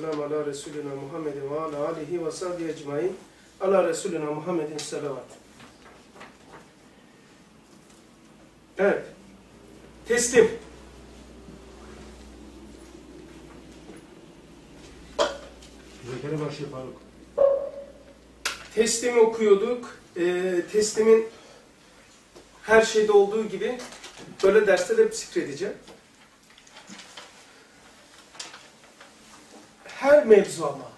Selam ala Resulina Muhammedin ve ala alihi ve sahbihi ecmain. Ala Resulina Muhammedin selavat. Evet. Teslim. Zekere başlıyor Faruk. Teslim okuyorduk. Ee, teslimin her şeyde olduğu gibi böyle derste de zikredeceğim. Her mevzu ama.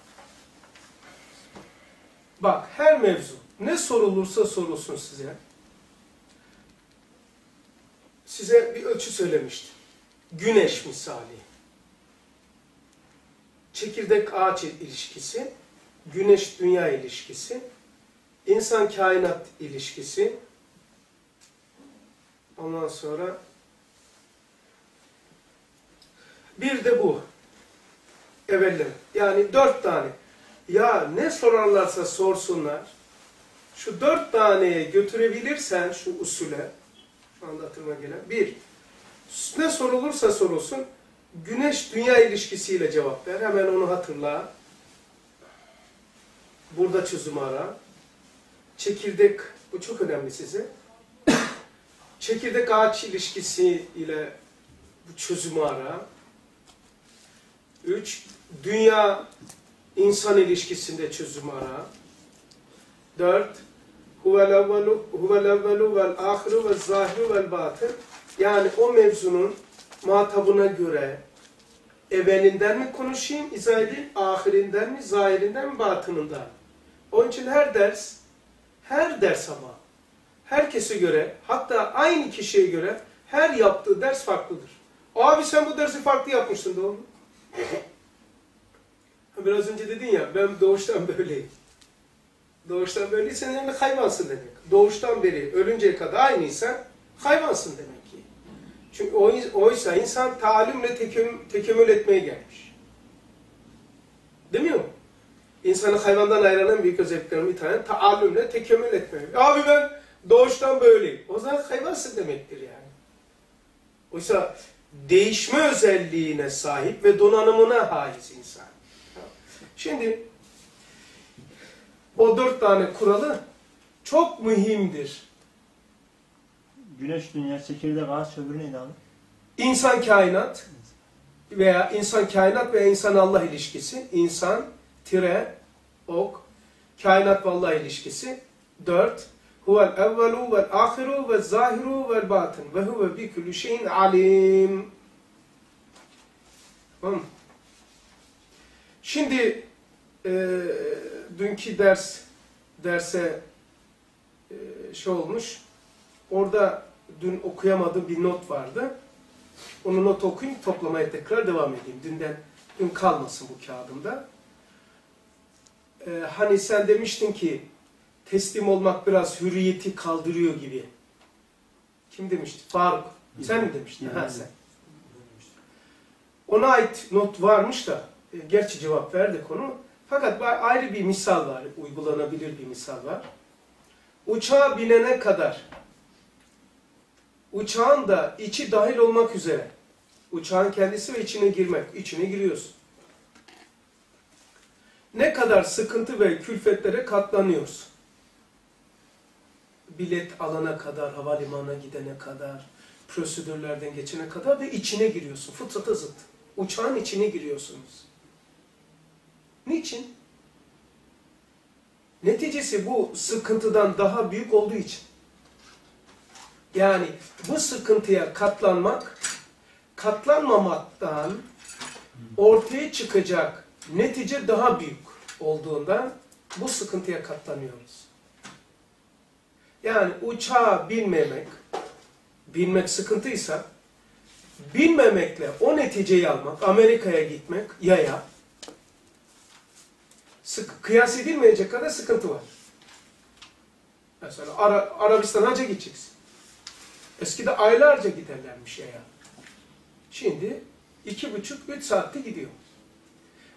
Bak her mevzu. Ne sorulursa sorulsun size. Size bir ölçü söylemiştim. Güneş misali. Çekirdek ağaç ilişkisi, güneş dünya ilişkisi, insan kainat ilişkisi, ondan sonra bir de bu. Evvellerim. Yani dört tane. Ya ne sorarlarsa sorsunlar. Şu dört taneye götürebilirsen şu usule, şu anda hatırıma gelen, bir, ne sorulursa sorulsun, güneş dünya ilişkisiyle cevap ver. Hemen onu hatırla. Burada çözüm ara. Çekirdek, bu çok önemli size. Çekirdek ağaç ilişkisi ile bu çözümü ara. Üç, dünya insan ilişkisinde çözüm ara. Dört, huvel evvelu huvel evvelu vel ahiru vel zahiru vel batın. Yani o mevzunun muhatabına göre evvelinden mi konuşayım, izah edeyim, ahirinden mi, zahirinden mi, batınından. Onun için her ders, her ders ama, herkese göre, hatta aynı kişiye göre her yaptığı ders farklıdır. Abi sen bu dersi farklı yapmışsın doğru mu? Biraz önce dedin ya, ben doğuştan böyleyim. Doğuştan böyleysen yani hayvansın demek. Doğuştan beri ölünceye kadar aynıysan hayvansın demek ki. Çünkü oysa insan talimle tekemmül etmeye gelmiş. Değil mi? İnsanı hayvandan ayıran büyük özelliklerin bir tane taallümle tekemmül etmek. Abi ben doğuştan böyleyim. O zaman hayvansın demektir yani. Oysa değişme özelliğine sahip ve donanımına haiz insan. Şimdi o dört tane kuralı çok mühimdir. Güneş dünya çekirdek ağaç öbürü neydi abi? İnsan kainat veya insan kainat veya insan Allah ilişkisi, insan tire ok, kainat ve Allah ilişkisi. Dört, huvel evvelu vel ahiru vel zahiru vel batın ve huve bi kulli şeyin alim. Tamam Şimdi e, dünkü ders derse e, şey olmuş. Orada dün okuyamadığım bir not vardı. Onu not okuyayım, toplamaya tekrar devam edeyim. Dünden, dün kalmasın bu kağıdımda. Ee, hani sen demiştin ki teslim olmak biraz hürriyeti kaldırıyor gibi. Kim demişti? Faruk. Sen mi demiştin? Ha sen. Ona ait not varmış da, e, gerçi cevap verdik onu. Fakat ayrı bir misal var, uygulanabilir bir misal var. Uçağa binene kadar uçağın da içi dahil olmak üzere uçağın kendisi ve içine girmek, içine giriyorsun. Ne kadar sıkıntı ve külfetlere katlanıyorsun. Bilet alana kadar, havalimanına gidene kadar, prosedürlerden geçene kadar ve içine giriyorsun. Fıtrata zıt. Uçağın içine giriyorsunuz. Niçin? Neticesi bu sıkıntıdan daha büyük olduğu için. Yani bu sıkıntıya katlanmak, katlanmamaktan ortaya çıkacak netice daha büyük olduğundan bu sıkıntıya katlanıyoruz. Yani uçağa binmemek, binmek sıkıntıysa, binmemekle o neticeyi almak, Amerika'ya gitmek, yaya, sık, kıyas edilmeyecek kadar sıkıntı var. Mesela Ara, Arabistan'a hacca gideceksin. Eskide aylarca giderlermiş ya. Şimdi iki buçuk, üç saatte gidiyor.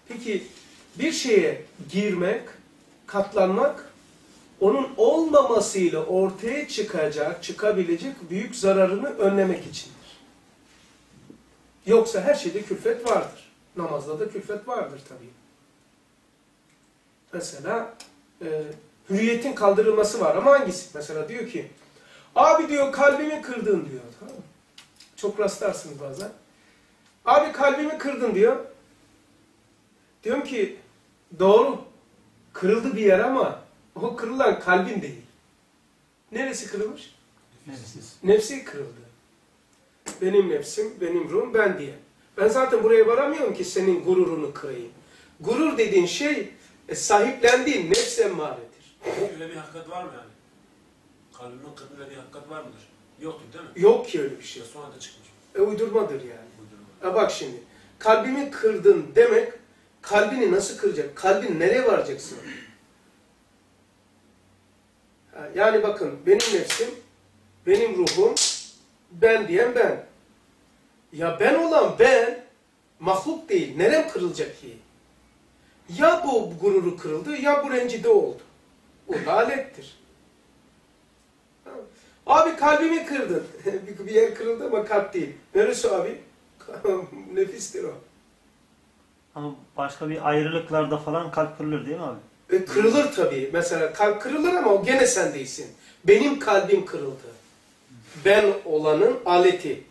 Peki bir şeye girmek, katlanmak, onun olmamasıyla ortaya çıkacak, çıkabilecek büyük zararını önlemek içindir. Yoksa her şeyde külfet vardır. Namazda da külfet vardır tabii. Mesela e, hürriyetin kaldırılması var ama hangisi? Mesela diyor ki abi diyor kalbimi kırdın diyor. Tamam mı? Çok rastlarsınız bazen. Abi kalbimi kırdın diyor. Diyorum ki doğru kırıldı bir yer ama o kırılan kalbin değil. Neresi kırılmış? Nefsiz. Nefsi kırıldı. Benim nefsim, benim ruhum, ben diye. Ben zaten buraya varamıyorum ki senin gururunu kırayım. Gurur dediğin şey e, sahiplendiğin nefs emmaredir. Öyle bir hakikat var mı yani? Kalbimin kırmızı bir hakikat var mıdır? Yoktur değil mi? Yok ki öyle bir şey. Sonra da çıkmış. E, uydurmadır yani. Durum. Ha bak şimdi, kalbimi kırdın demek, kalbini nasıl kıracak? Kalbin nereye varacaksın? Yani bakın, benim nefsim, benim ruhum, ben diyen ben. Ya ben olan ben, mahluk değil, nerem kırılacak ki? Ya bu gururu kırıldı, ya bu rencide oldu. Bu da alettir. Ha. Abi kalbimi kırdın. Bir- bir yer kırıldı ama kalp değil. Neresi abi? Nefistir o. Ama başka bir ayrılıklarda falan kalp kırılır değil mi abi? E, kırılır tabii. Mesela kalp kırılır ama o gene sen değilsin. Benim kalbim kırıldı. Ben olanın aleti.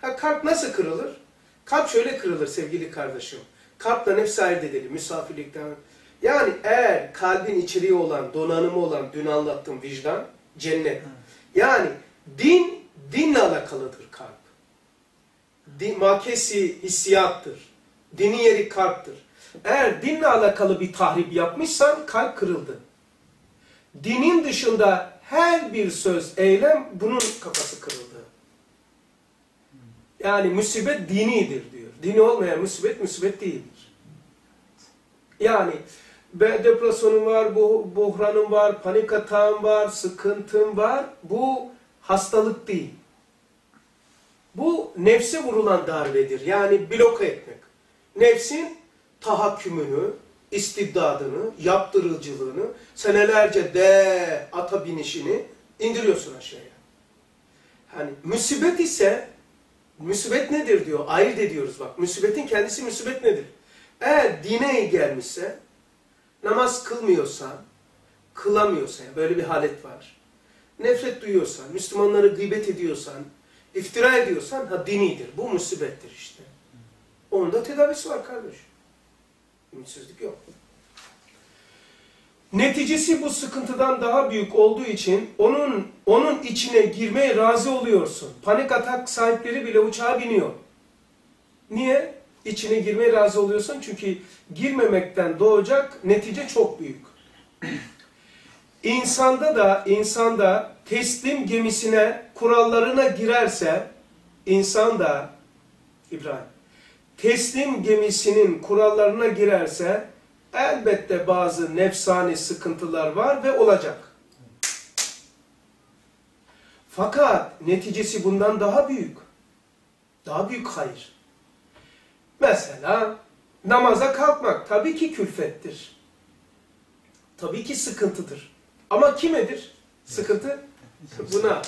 Ha kalp nasıl kırılır? Kalp şöyle kırılır sevgili kardeşim. Kalpla nefsi ayırt edelim. Misafirlikten. Yani eğer kalbin içeriği olan, donanımı olan, dün anlattığım vicdan, cennet. Yani din, dinle alakalıdır kalp. Din, makesi hissiyattır. Dinin yeri kalptir. Eğer dinle alakalı bir tahrip yapmışsan kalp kırıldı. Dinin dışında her bir söz, eylem bunun kafası kırıldı. Yani musibet dinidir diyor. Dini olmayan musibet musibet değildir. Yani be- depresyonun var, bu buhranın var, panik atağın var, sıkıntın var. Bu hastalık değil. Bu nefse vurulan darbedir. Yani bloke etmek. Nefsin tahakkümünü, istibdadını, yaptırıcılığını, senelerce de ata binişini indiriyorsun aşağıya. Hani musibet ise, musibet nedir diyor, ayırt ediyoruz bak. Musibetin kendisi musibet nedir? Eğer dine gelmişse, namaz kılmıyorsan, kılamıyorsan, böyle bir halet var. Nefret duyuyorsan, Müslümanları gıybet ediyorsan, iftira ediyorsan, ha dinidir. Bu musibettir işte. Onun da tedavisi var kardeş. Ümitsizlik yok. Neticesi bu sıkıntıdan daha büyük olduğu için onun onun içine girmeye razı oluyorsun. Panik atak sahipleri bile uçağa biniyor. Niye? İçine girmeye razı oluyorsun çünkü girmemekten doğacak netice çok büyük. İnsanda da insanda teslim gemisine kurallarına girerse insan da İbrahim teslim gemisinin kurallarına girerse elbette bazı nefsani sıkıntılar var ve olacak. Fakat neticesi bundan daha büyük. Daha büyük hayır. Mesela namaza kalkmak tabii ki külfettir. Tabii ki sıkıntıdır. Ama kimedir sıkıntı? Buna.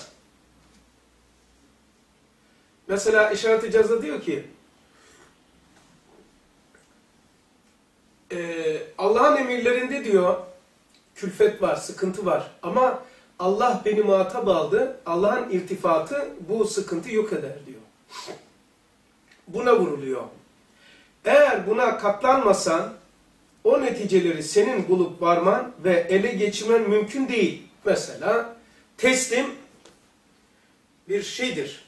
Mesela işaret-i diyor ki Ee, Allah'ın emirlerinde diyor külfet var, sıkıntı var. Ama Allah beni muhatap aldı. Allah'ın irtifatı bu sıkıntı yok eder diyor. Buna vuruluyor. Eğer buna katlanmasan o neticeleri senin bulup varman ve ele geçirmen mümkün değil. Mesela teslim bir şeydir.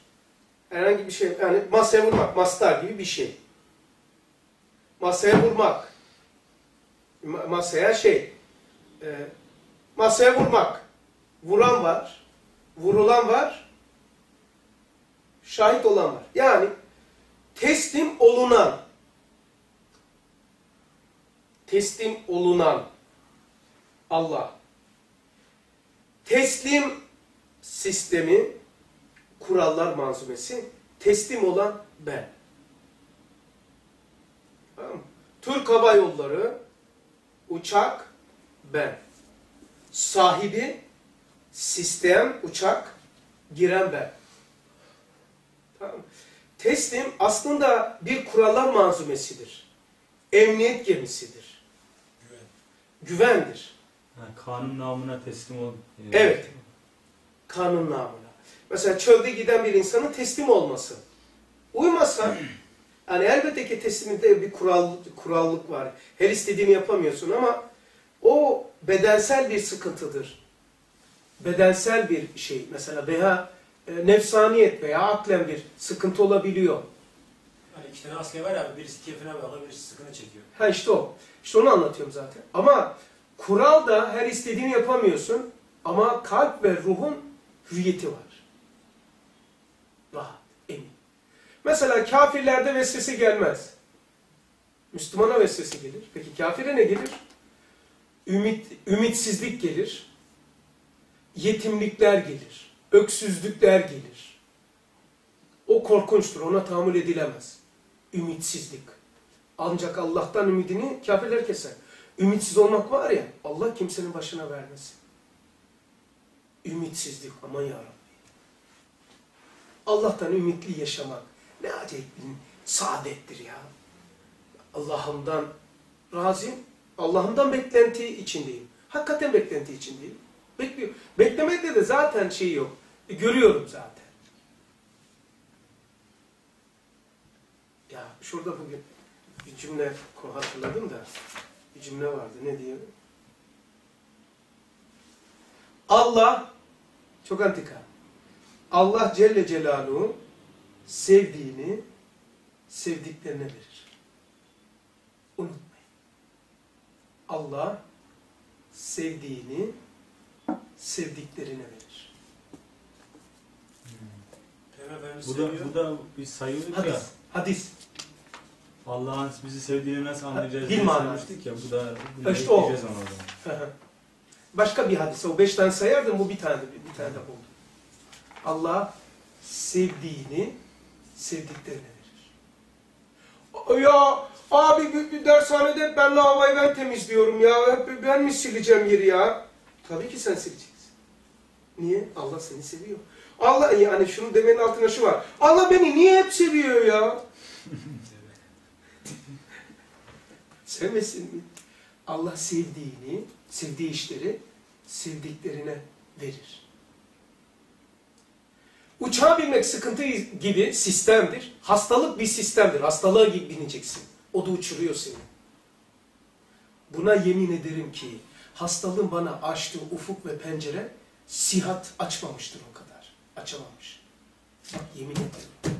Herhangi bir şey, yani masaya vurmak, mastar gibi bir şey. Masaya vurmak, Ma- masaya şey, e, masaya vurmak. Vuran var, vurulan var, şahit olan var. Yani teslim olunan, teslim olunan Allah. Teslim sistemi, kurallar manzumesi, teslim olan ben. Tamam? Türk Hava Yolları, uçak ben. Sahibi, sistem, uçak, giren ben. Tamam teslim aslında bir kurallar manzumesidir. Emniyet gemisidir. Güven. Güvendir. Ha, kanun namına teslim ol. Evet. Kanun namına. Mesela çölde giden bir insanın teslim olması. Uymazsa yani elbette ki teslimde bir kural kurallık var. Her istediğini yapamıyorsun ama o bedensel bir sıkıntıdır. Bedensel bir şey mesela veya e, nefsaniyet veya aklen bir sıkıntı olabiliyor. Hani iki tane asker var ya birisi keyfine bakıyor birisi sıkıntı çekiyor. Ha işte o. İşte onu anlatıyorum zaten. Ama kural da her istediğini yapamıyorsun ama kalp ve ruhun hüviyeti var. Rahat, emin. Mesela kafirlerde vesvese gelmez. Müslümana vesvese gelir. Peki kafire ne gelir? Ümit, ümitsizlik gelir. Yetimlikler gelir. Öksüzlükler gelir. O korkunçtur. Ona tahammül edilemez. Ümitsizlik. Ancak Allah'tan ümidini kafirler keser. Ümitsiz olmak var ya, Allah kimsenin başına vermesin. Ümitsizlik, aman yarabbim. Allah'tan ümitli yaşamak ne acayip bir saadettir ya. Allah'ımdan razıyım, Allah'ımdan beklenti içindeyim. Hakikaten beklenti içindeyim. Bekliyorum. Beklemekte de zaten şey yok. E, görüyorum zaten. Ya şurada bugün bir cümle hatırladım da bir cümle vardı. Ne diyor? Allah çok antika. Allah Celle Celaluhu sevdiğini sevdiklerine verir. Unutmayın. Allah sevdiğini sevdiklerine verir. Efendimiz Bu da, bu da bir sayıyorduk ya. Hadis. Hadis. Allah'ın bizi sevdiğini nasıl anlayacağız Dil diye söylemiştik ya. Bu da bunu İşte o. Başka bir hadis. O beş tane sayardım. Bu bir tane bir tane de oldu. Allah sevdiğini sevdiklerine verir. Ya abi bir, bir dershanede ben lavayı ben temizliyorum ya. Ben mi sileceğim yeri ya? Tabii ki sen sileceksin. Niye? Allah seni seviyor. Allah yani şunu demenin altına şu var. Allah beni niye hep seviyor ya? Sevmesin mi? Allah sevdiğini, sevdiği işleri sevdiklerine verir. Uçağa binmek sıkıntı gibi sistemdir. Hastalık bir sistemdir. Hastalığa gibi bineceksin. O da uçuruyor seni. Buna yemin ederim ki hastalığın bana açtığı ufuk ve pencere sihat açmamıştır o kadar. Açamamış. Bak yemin ederim.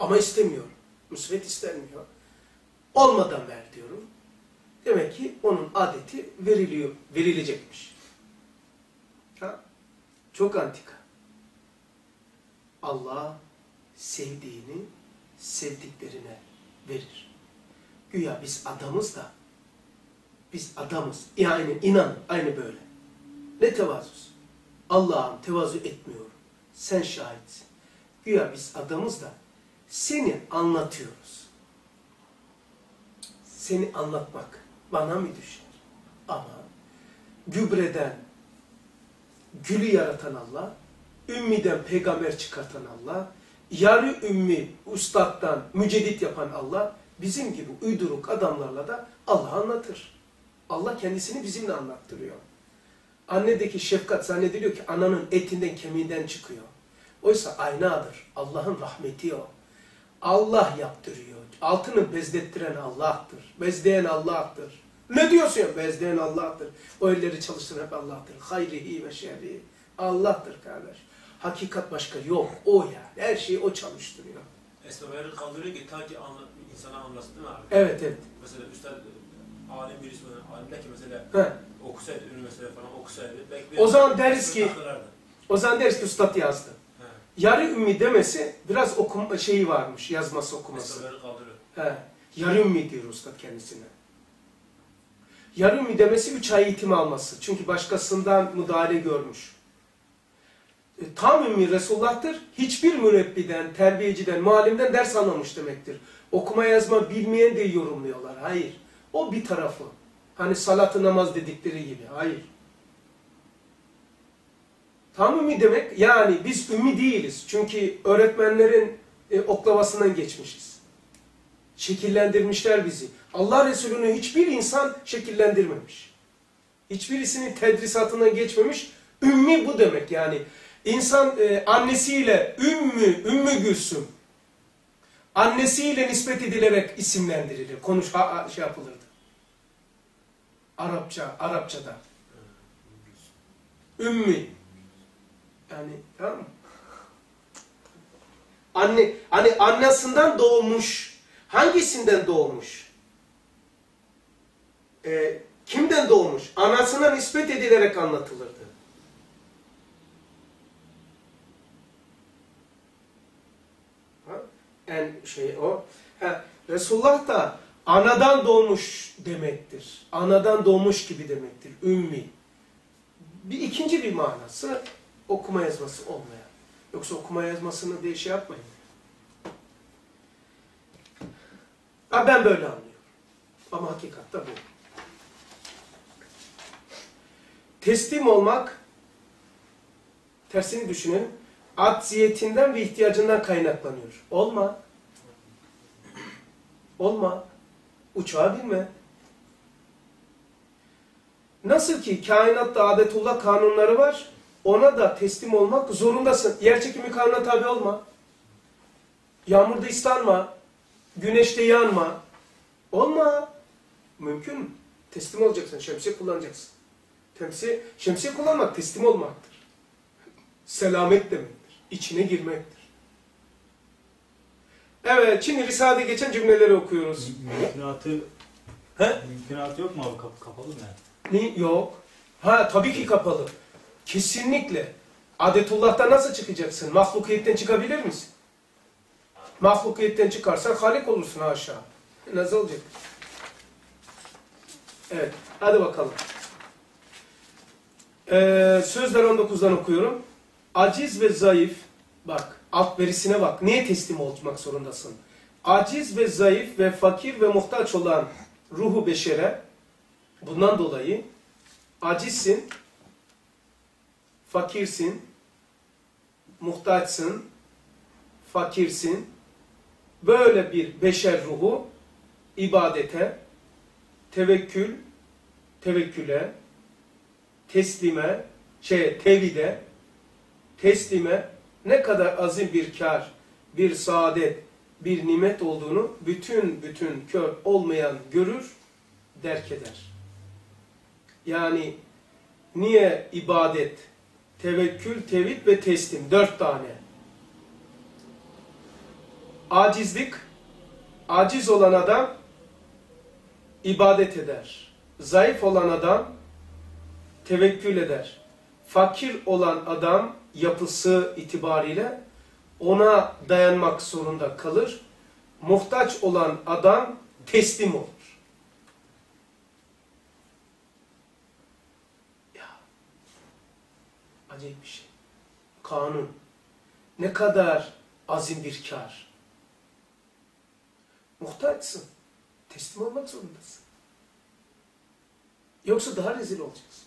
Ama istemiyor. Musibet istemiyor. Olmadan ver diyorum. Demek ki onun adeti veriliyor, verilecekmiş. Ha? Çok antika. Allah sevdiğini sevdiklerine verir. Güya biz adamız da biz adamız. Yani inan aynı böyle. Ne tevazusu? Allah'ım tevazu etmiyorum. Sen şahitsin. Güya biz adamız da seni anlatıyoruz. Seni anlatmak bana mı düşer? Ama gübreden gülü yaratan Allah, ümmiden peygamber çıkartan Allah, yarı ümmi ustattan mücedit yapan Allah, bizim gibi uyduruk adamlarla da Allah anlatır. Allah kendisini bizimle anlattırıyor. Annedeki şefkat zannediliyor ki ananın etinden kemiğinden çıkıyor. Oysa aynadır. Allah'ın rahmeti o. Allah yaptırıyor. Altını bezlettiren Allah'tır. Bezleyen Allah'tır. Ne diyorsun ya? Bezleyen Allah'tır. O elleri çalıştıran hep Allah'tır. Hayrihi ve şerrihi. Allah'tır kardeş. Hakikat başka yok. O yani. Her şeyi o çalıştırıyor. Esmaları kaldırıyor ki ta ki anla, insana anlasın değil mi abi? Evet evet. Mesela üstad alim birisi alim der ki mesela He. okusaydı üniversitede falan okusaydı belki O zaman deriz ki-. O zaman deriz ki üstad yazdı. He. Yarı ümmi demesi biraz okuma şeyi varmış. Yazması okuması. Esmaları kaldırıyor. He. Yarı ümmi diyor usta kendisine. Yarı ümmi demesi üç ay eğitim alması. Çünkü başkasından müdahale görmüş. E, tam ümmi Resulullah'tır. Hiçbir mürebbiden, terbiyeciden, muallimden ders almamış demektir. Okuma yazma bilmeyen de yorumluyorlar. Hayır. O bir tarafı. Hani salatı namaz dedikleri gibi. Hayır. Tam ümmi demek yani biz ümmi değiliz. Çünkü öğretmenlerin e, oklavasından geçmişiz. Şekillendirmişler bizi. Allah Resulü'nü hiçbir insan şekillendirmemiş. Hiçbirisinin tedrisatından geçmemiş. Ümmi bu demek yani. İnsan e, annesiyle Ümmü, Ümmü Gülsüm annesiyle nispet edilerek isimlendirilir. Konuş şey yapılırdı. Arapça, Arapçada. Ümmi. Yani tamam mı? Anne, hani annesinden doğmuş. Hangisinden doğmuş? Ee, kimden doğmuş? Anasına nispet edilerek anlatılırdı. Ha? En şey o. Ha, Resulullah da anadan doğmuş demektir. Anadan doğmuş gibi demektir. Ümmi. Bir ikinci bir manası okuma yazması olmayan. Yoksa okuma yazmasını diye şey yapmayın. Ha, ben böyle anlıyorum. Ama hakikatte bu. Teslim olmak, tersini düşünelim, acziyetinden ve ihtiyacından kaynaklanıyor. Olma. Olma. Uçağa binme. Nasıl ki kainatta adetullah kanunları var, ona da teslim olmak zorundasın. Yer çekimi kanuna tabi olma. Yağmurda ıslanma. Güneşte yanma. Olma. Mümkün mü? Teslim olacaksın. Şemsiye kullanacaksın. Temsiye, şemsiye kullanmak teslim olmaktır. Selamet demektir. İçine girmektir. Evet, şimdi Risale'de geçen cümleleri okuyoruz. Mümkünatı, He? mümkünatı yok mu abi? Kap kapalı mı? Ne? Yok. Ha tabii ki kapalı. Kesinlikle. Adetullah'tan nasıl çıkacaksın? Mahlukiyetten çıkabilir misin? Mahlukiyetten çıkarsan halik olursun aşağı. Nasıl olacak? Evet. Hadi bakalım. Ee, sözler 19'dan okuyorum. Aciz ve zayıf. Bak alt verisine bak. Niye teslim olmak zorundasın? Aciz ve zayıf ve fakir ve muhtaç olan ruhu beşere bundan dolayı acizsin, fakirsin, muhtaçsın, fakirsin. Böyle bir beşer ruhu ibadete, tevekkül, tevekküle, teslime, şey tevhide, teslime ne kadar azim bir kar, bir saadet, bir nimet olduğunu bütün bütün kör olmayan görür, derk eder. Yani niye ibadet, tevekkül, tevhid ve teslim dört tane. Acizlik, aciz olan adam ibadet eder. Zayıf olan adam tevekkül eder. Fakir olan adam yapısı itibariyle ona dayanmak zorunda kalır. Muhtaç olan adam teslim olur. Ya, acayip bir şey. Kanun. Ne kadar azim bir kar. Muhtaçsın. Teslim olmak zorundasın. Yoksa daha rezil olacaksın.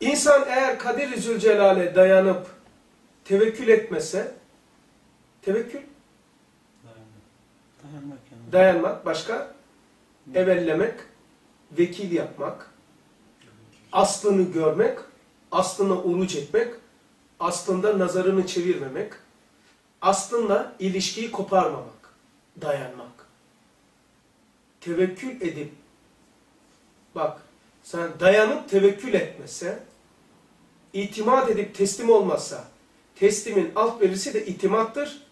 İnsan eğer Kadir-i Zülcelal'e dayanıp tevekkül etmese, tevekkül, Dayanmak. Dayanmak yani. dayanmak, başka, evellemek, vekil yapmak, aslını görmek, aslına uruç etmek, aslında nazarını çevirmemek, aslında ilişkiyi koparmamak, dayanmak. Tevekkül edip, bak sen dayanıp tevekkül etmese, itimat edip teslim olmazsa, teslimin alt verisi de itimattır,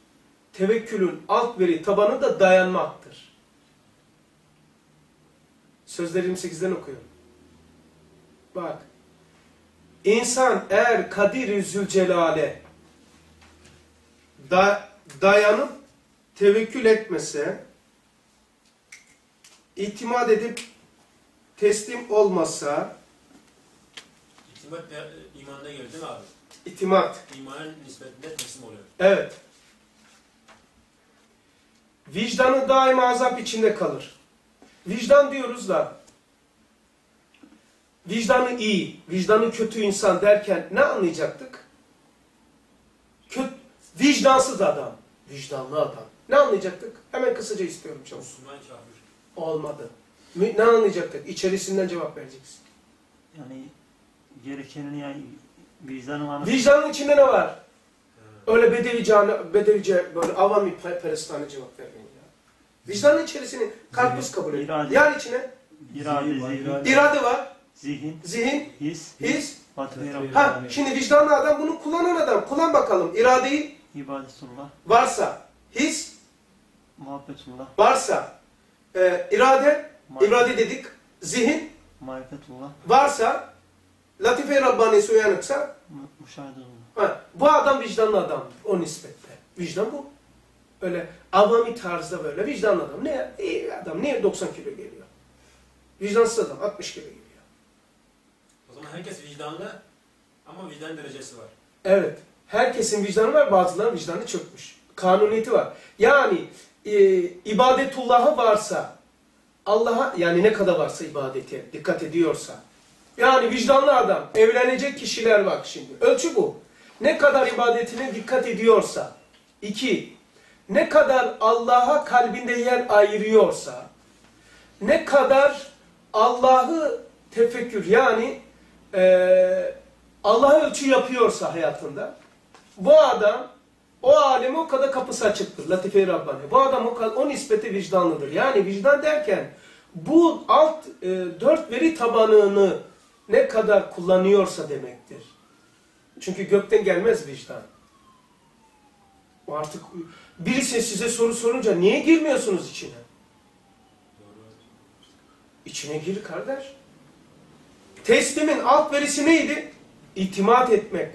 tevekkülün alt veri tabanı da dayanmaktır. Sözler 28'den okuyorum. Bak. İnsan eğer Kadir-i Zülcelal'e da, dayanıp tevekkül etmese, itimat edip teslim olmasa, İtimat de imanda gelir değil mi abi? itimat, İmanın nispetinde teslim oluyor. evet. Vicdanı daima azap içinde kalır. Vicdan diyoruz da, vicdanı iyi, vicdanı kötü insan derken ne anlayacaktık? Vicdansız adam. Vicdanlı adam. Ne anlayacaktık? Hemen kısaca istiyorum çabuk. Müslüman kafir. Olmadı. Ne anlayacaktık? İçerisinden cevap vereceksin. Yani gerekenini yani vicdanın anı. Vicdanın içinde ne var? He. Öyle bedevi canı, bedevice böyle avami pe- perestane cevap vermeyin ya. Vicdanın içerisini kalbimiz kabul ediyor. İrade. Yer içine irade, Zihin var, zihin, irade. irade var, zihin, zihin, his, his. batın Ha, şimdi vicdanlı adam bunu kullanan adam. Kullan bakalım. İradeyi ibadetullah, varsa, his muhabbetullah, varsa, e, irade, marifet- irade dedik, zihin marifetullah, varsa, latife-i Rabbani'si uyanıksa, müşahedetullah. ha, bu adam vicdanlı adam o nispette. Vicdan bu. Öyle avami tarzda böyle vicdanlı adam. Ne iyi adam niye 90 kilo geliyor? Vicdansız adam 60 kilo geliyor. O zaman herkes vicdanlı ama vicdan derecesi var. Evet. Herkesin vicdanı var, bazılarının vicdanı çökmüş. Kanuniyeti var. Yani e, ibadetullahı varsa, Allah'a yani ne kadar varsa ibadeti dikkat ediyorsa. Yani vicdanlı adam, evlenecek kişiler bak şimdi. Ölçü bu. Ne kadar ibadetine dikkat ediyorsa. iki, ne kadar Allah'a kalbinde yer ayırıyorsa. Ne kadar Allah'ı tefekkür yani eee Allah'a ölçü yapıyorsa hayatında bu adam o aleme o kadar kapısı açıktır. Latife-i Rabbani. Bu adam o, kadar, o nispete vicdanlıdır. Yani vicdan derken bu alt e, dört veri tabanını ne kadar kullanıyorsa demektir. Çünkü gökten gelmez vicdan. O artık birisi size soru sorunca niye girmiyorsunuz içine? İçine gir kardeş. Teslimin alt verisi neydi? İtimat etmek.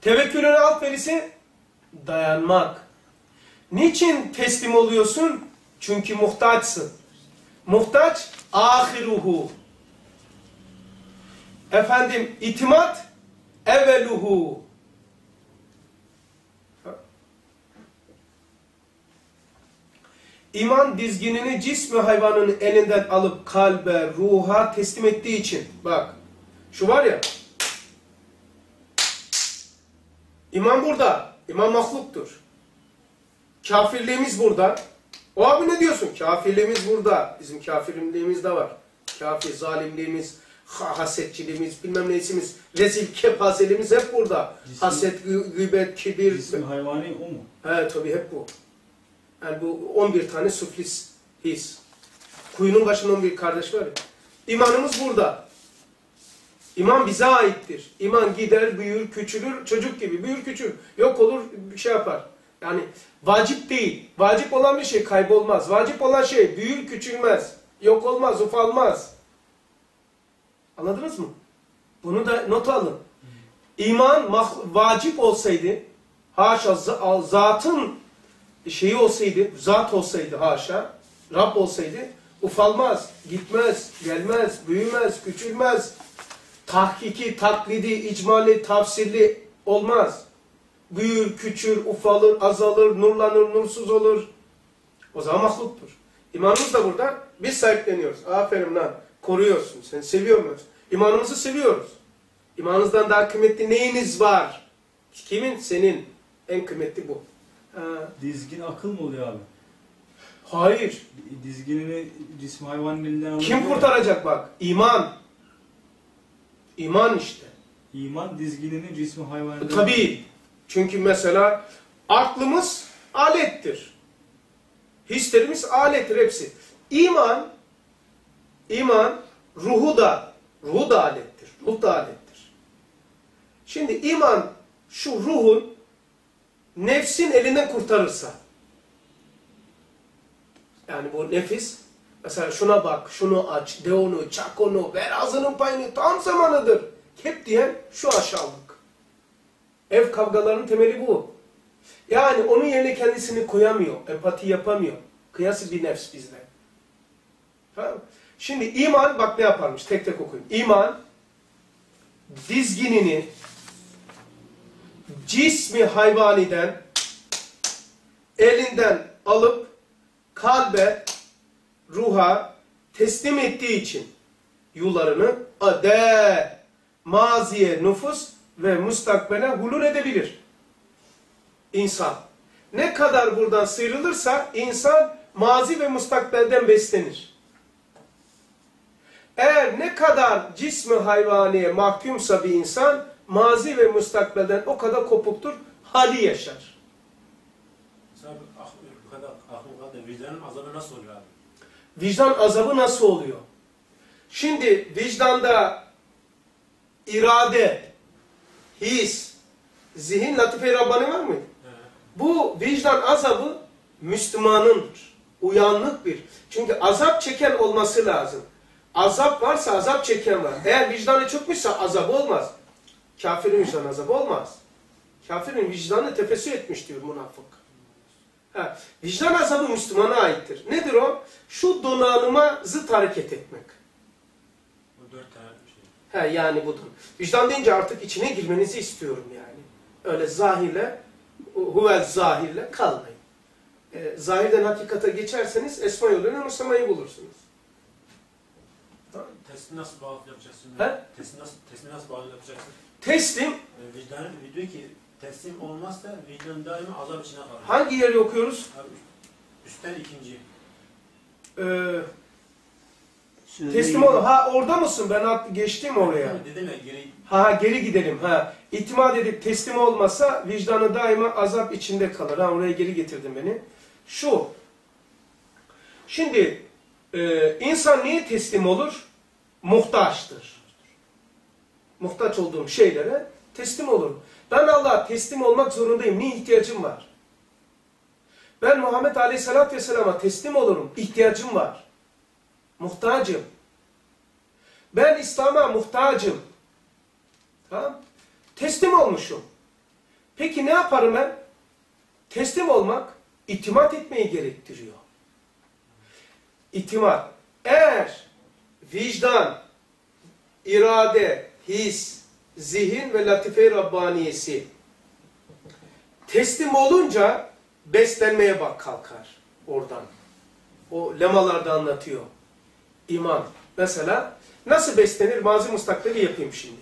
Tevekkülün alt verisi dayanmak. Niçin teslim oluyorsun? Çünkü muhtaçsın. Muhtaç ahiruhu. Efendim itimat evveluhu. İman dizginini cismi hayvanın elinden alıp kalbe, ruha teslim ettiği için. Bak. Şu var ya. İman burada. İman mahluktur. Kafirliğimiz burada. O abi ne diyorsun? Kafirliğimiz burada. Bizim kafirliğimiz de var. Kafir, zalimliğimiz, hasetçiliğimiz, bilmem neysimiz, rezil kepazeliğimiz hep burada. Cismi- Haset, gı- gıybet, kibir. İsmi hayvani o mu? He tabii hep bu. Yani bu 11 tane suflis his. Kuyunun başında 11 kardeş var ya. İmanımız burada. İman bize aittir. İman gider, büyür, küçülür, çocuk gibi büyür, küçülür. Yok olur, bir şey yapar. Yani vacip değil. Vacip olan bir şey kaybolmaz. Vacip olan şey büyür, küçülmez. Yok olmaz, ufalmaz. Anladınız mı? Bunu da not alın. İman vacip olsaydı, haşa za- zatın şeyi olsaydı, zat olsaydı haşa, Rab olsaydı ufalmaz, gitmez, gelmez, büyümez, küçülmez. Tahkiki, taklidi, icmali, tafsirli olmaz. Büyür, küçür, ufalır, azalır, nurlanır, nursuz olur. O zaman mahluktur. İmanımız da burada. Biz sahipleniyoruz. Aferin lan. Koruyorsun. Sen seviyor musun? İmanımızı seviyoruz. İmanınızdan daha kıymetli neyiniz var? Kimin? Senin. En kıymetli bu. Ha, Dizgin akıl mı oluyor abi? hayır. Dizginini cismi hayvanın elinden alıyor. Kim kurtaracak bak? İman. İman işte. İman dizginini cismi hayvanın Tabii. Çünkü mesela aklımız alettir. Hislerimiz alettir hepsi. İman, iman ruhu da, ruhu da alettir. Ruh da alettir. Şimdi iman şu ruhun nefsin elinden kurtarırsa, yani bu nefis, mesela şuna bak, şunu aç, de onu, çak onu, ver ağzının payını, tam zamanıdır. Hep diyen şu aşağılık. Ev kavgalarının temeli bu. Yani onun yerine kendisini koyamıyor, empati yapamıyor. Kıyası bir nefs bizde. Tamam? Şimdi iman, bak ne yaparmış, tek tek okuyun. İman, dizginini cismi hayvaniden elinden alıp kalbe, ruha teslim ettiği için yularını ade, maziye nüfus ve mustakbele hulur edebilir. insan. Ne kadar buradan sıyrılırsa insan mazi ve mustakbelden beslenir. Eğer ne kadar cismi hayvaniye mahkumsa bir insan mazi ve mustakbelden o kadar kopuktur, hali yaşar. Kaldı. Vicdanın azabı nasıl oluyor abi? Vicdan azabı nasıl oluyor? Şimdi vicdanda irade, his, zihin, latife-i Rabbani var mı? Bu vicdan azabı Müslümanındır. Uyanlık bir. Çünkü azap çeken olması lazım. Azap varsa azap çeken var. Eğer vicdanı çökmüşse azap olmaz. Kafirin vicdanı azabı olmaz. Kafirin vicdanı tefessü etmiş diyor münafık. Ha, vicdan azabı Müslümana aittir. Nedir o? Şu donanıma zıt hareket etmek. Bu dört tane şey. He, yani budur. Vicdan deyince artık içine girmenizi istiyorum yani. Öyle zahirle, huvel zahirle kalmayın. Ee, zahirden hakikate geçerseniz esma yoluyla Musa'mayı bulursunuz. Testi nasıl bağlı yapacaksın? He? Testi nasıl, testi nasıl bağlı yapacaksın? Teslim, E, vicdanı diyor ki teslim olmazsa vicdan daima azap içine kalır. hangi yeri okuyoruz? Abi, üstten ikinci. Ee, Sözde teslim ol. Ha orada mısın? Ben at- geçtim oraya. Dedim ya geri Ha geri gidelim. Ha itimat edip teslim olmasa vicdanı daima azap içinde kalır. Ha oraya geri getirdin beni. Şu. Şimdi e, insan niye teslim olur? Muhtaçtır. Muhtaç olduğum şeylere teslim olurum. Ben Allah'a teslim olmak zorundayım. Niye ihtiyacım var? Ben Muhammed Aleyhisselatü Vesselam'a teslim olurum. İhtiyacım var. Muhtacım. Ben İslam'a muhtacım. Tamam. Teslim olmuşum. Peki ne yaparım ben? Teslim olmak itimat etmeyi gerektiriyor. İtimat. Eğer vicdan, irade, his, zihin ve latife-i Rabbaniyesi teslim olunca beslenmeye bak kalkar oradan. O lemalarda anlatıyor. İman. Mesela nasıl beslenir? Mazi mustakbeli yapayım şimdi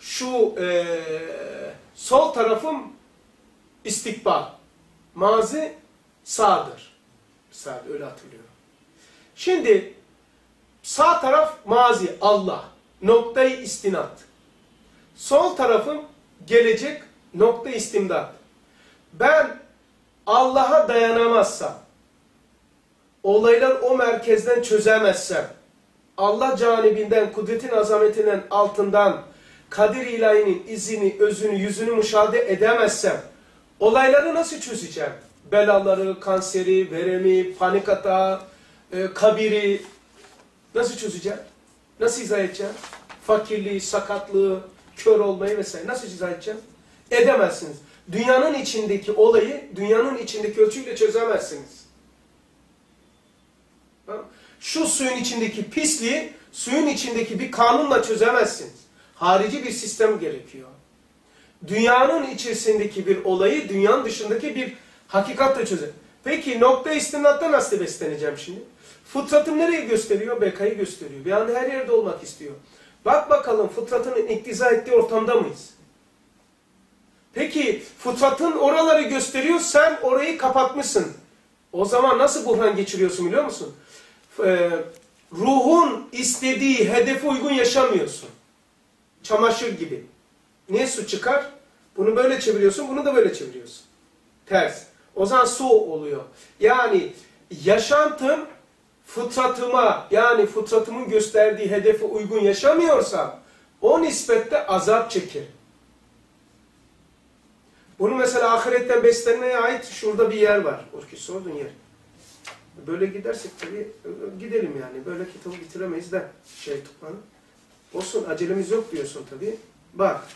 şu eee, sol tarafım istikbal. Mazi sağdır. Sağ öyle hatırlıyorum. Şimdi sağ taraf mazi Allah. Noktayı istinat. Sol tarafım gelecek nokta istimdat. Ben Allah'a dayanamazsam, olaylar o merkezden çözemezsem, Allah canibinden, kudretin azametinden altından kadir ilahinin izini, özünü, yüzünü müşahede edemezsem olayları nasıl çözeceğim? Belaları, kanseri, veremi, panik atağı, e, kabiri nasıl çözeceğim? Nasıl izah edeceğim? Fakirliği, sakatlığı, kör olmayı vesaire nasıl izah edeceğim? Edemezsiniz. Dünyanın içindeki olayı dünyanın içindeki ölçüyle çözemezsiniz. Şu suyun içindeki pisliği suyun içindeki bir kanunla çözemezsiniz. Harici bir sistem gerekiyor. Dünyanın içerisindeki bir olayı dünyanın dışındaki bir hakikatle çözer. Peki nokta istinatta nasıl besleneceğim şimdi? Fıtratım nereye gösteriyor? Bekayı gösteriyor. Bir anda her yerde olmak istiyor. Bak bakalım fıtratının iktiza ettiği ortamda mıyız? Peki fıtratın oraları gösteriyor, sen orayı kapatmışsın. O zaman nasıl buhran geçiriyorsun biliyor musun? Ee, ruhun istediği hedefe uygun yaşamıyorsun. Çamaşır gibi. Niye su çıkar? Bunu böyle çeviriyorsun, bunu da böyle çeviriyorsun. Ters. O zaman su oluyor. Yani yaşantım fıtratıma yani fıtratımın gösterdiği hedefe uygun yaşamıyorsam o nispette azap çekerim. Bunu mesela ahiretten beslenmeye ait şurada bir yer var. O ki sorduğun yer. Böyle gidersek tabii gidelim yani. Böyle kitabı bitiremeyiz de şey tutmanı. Olsun acelemiz yok diyorsun tabii. Bak.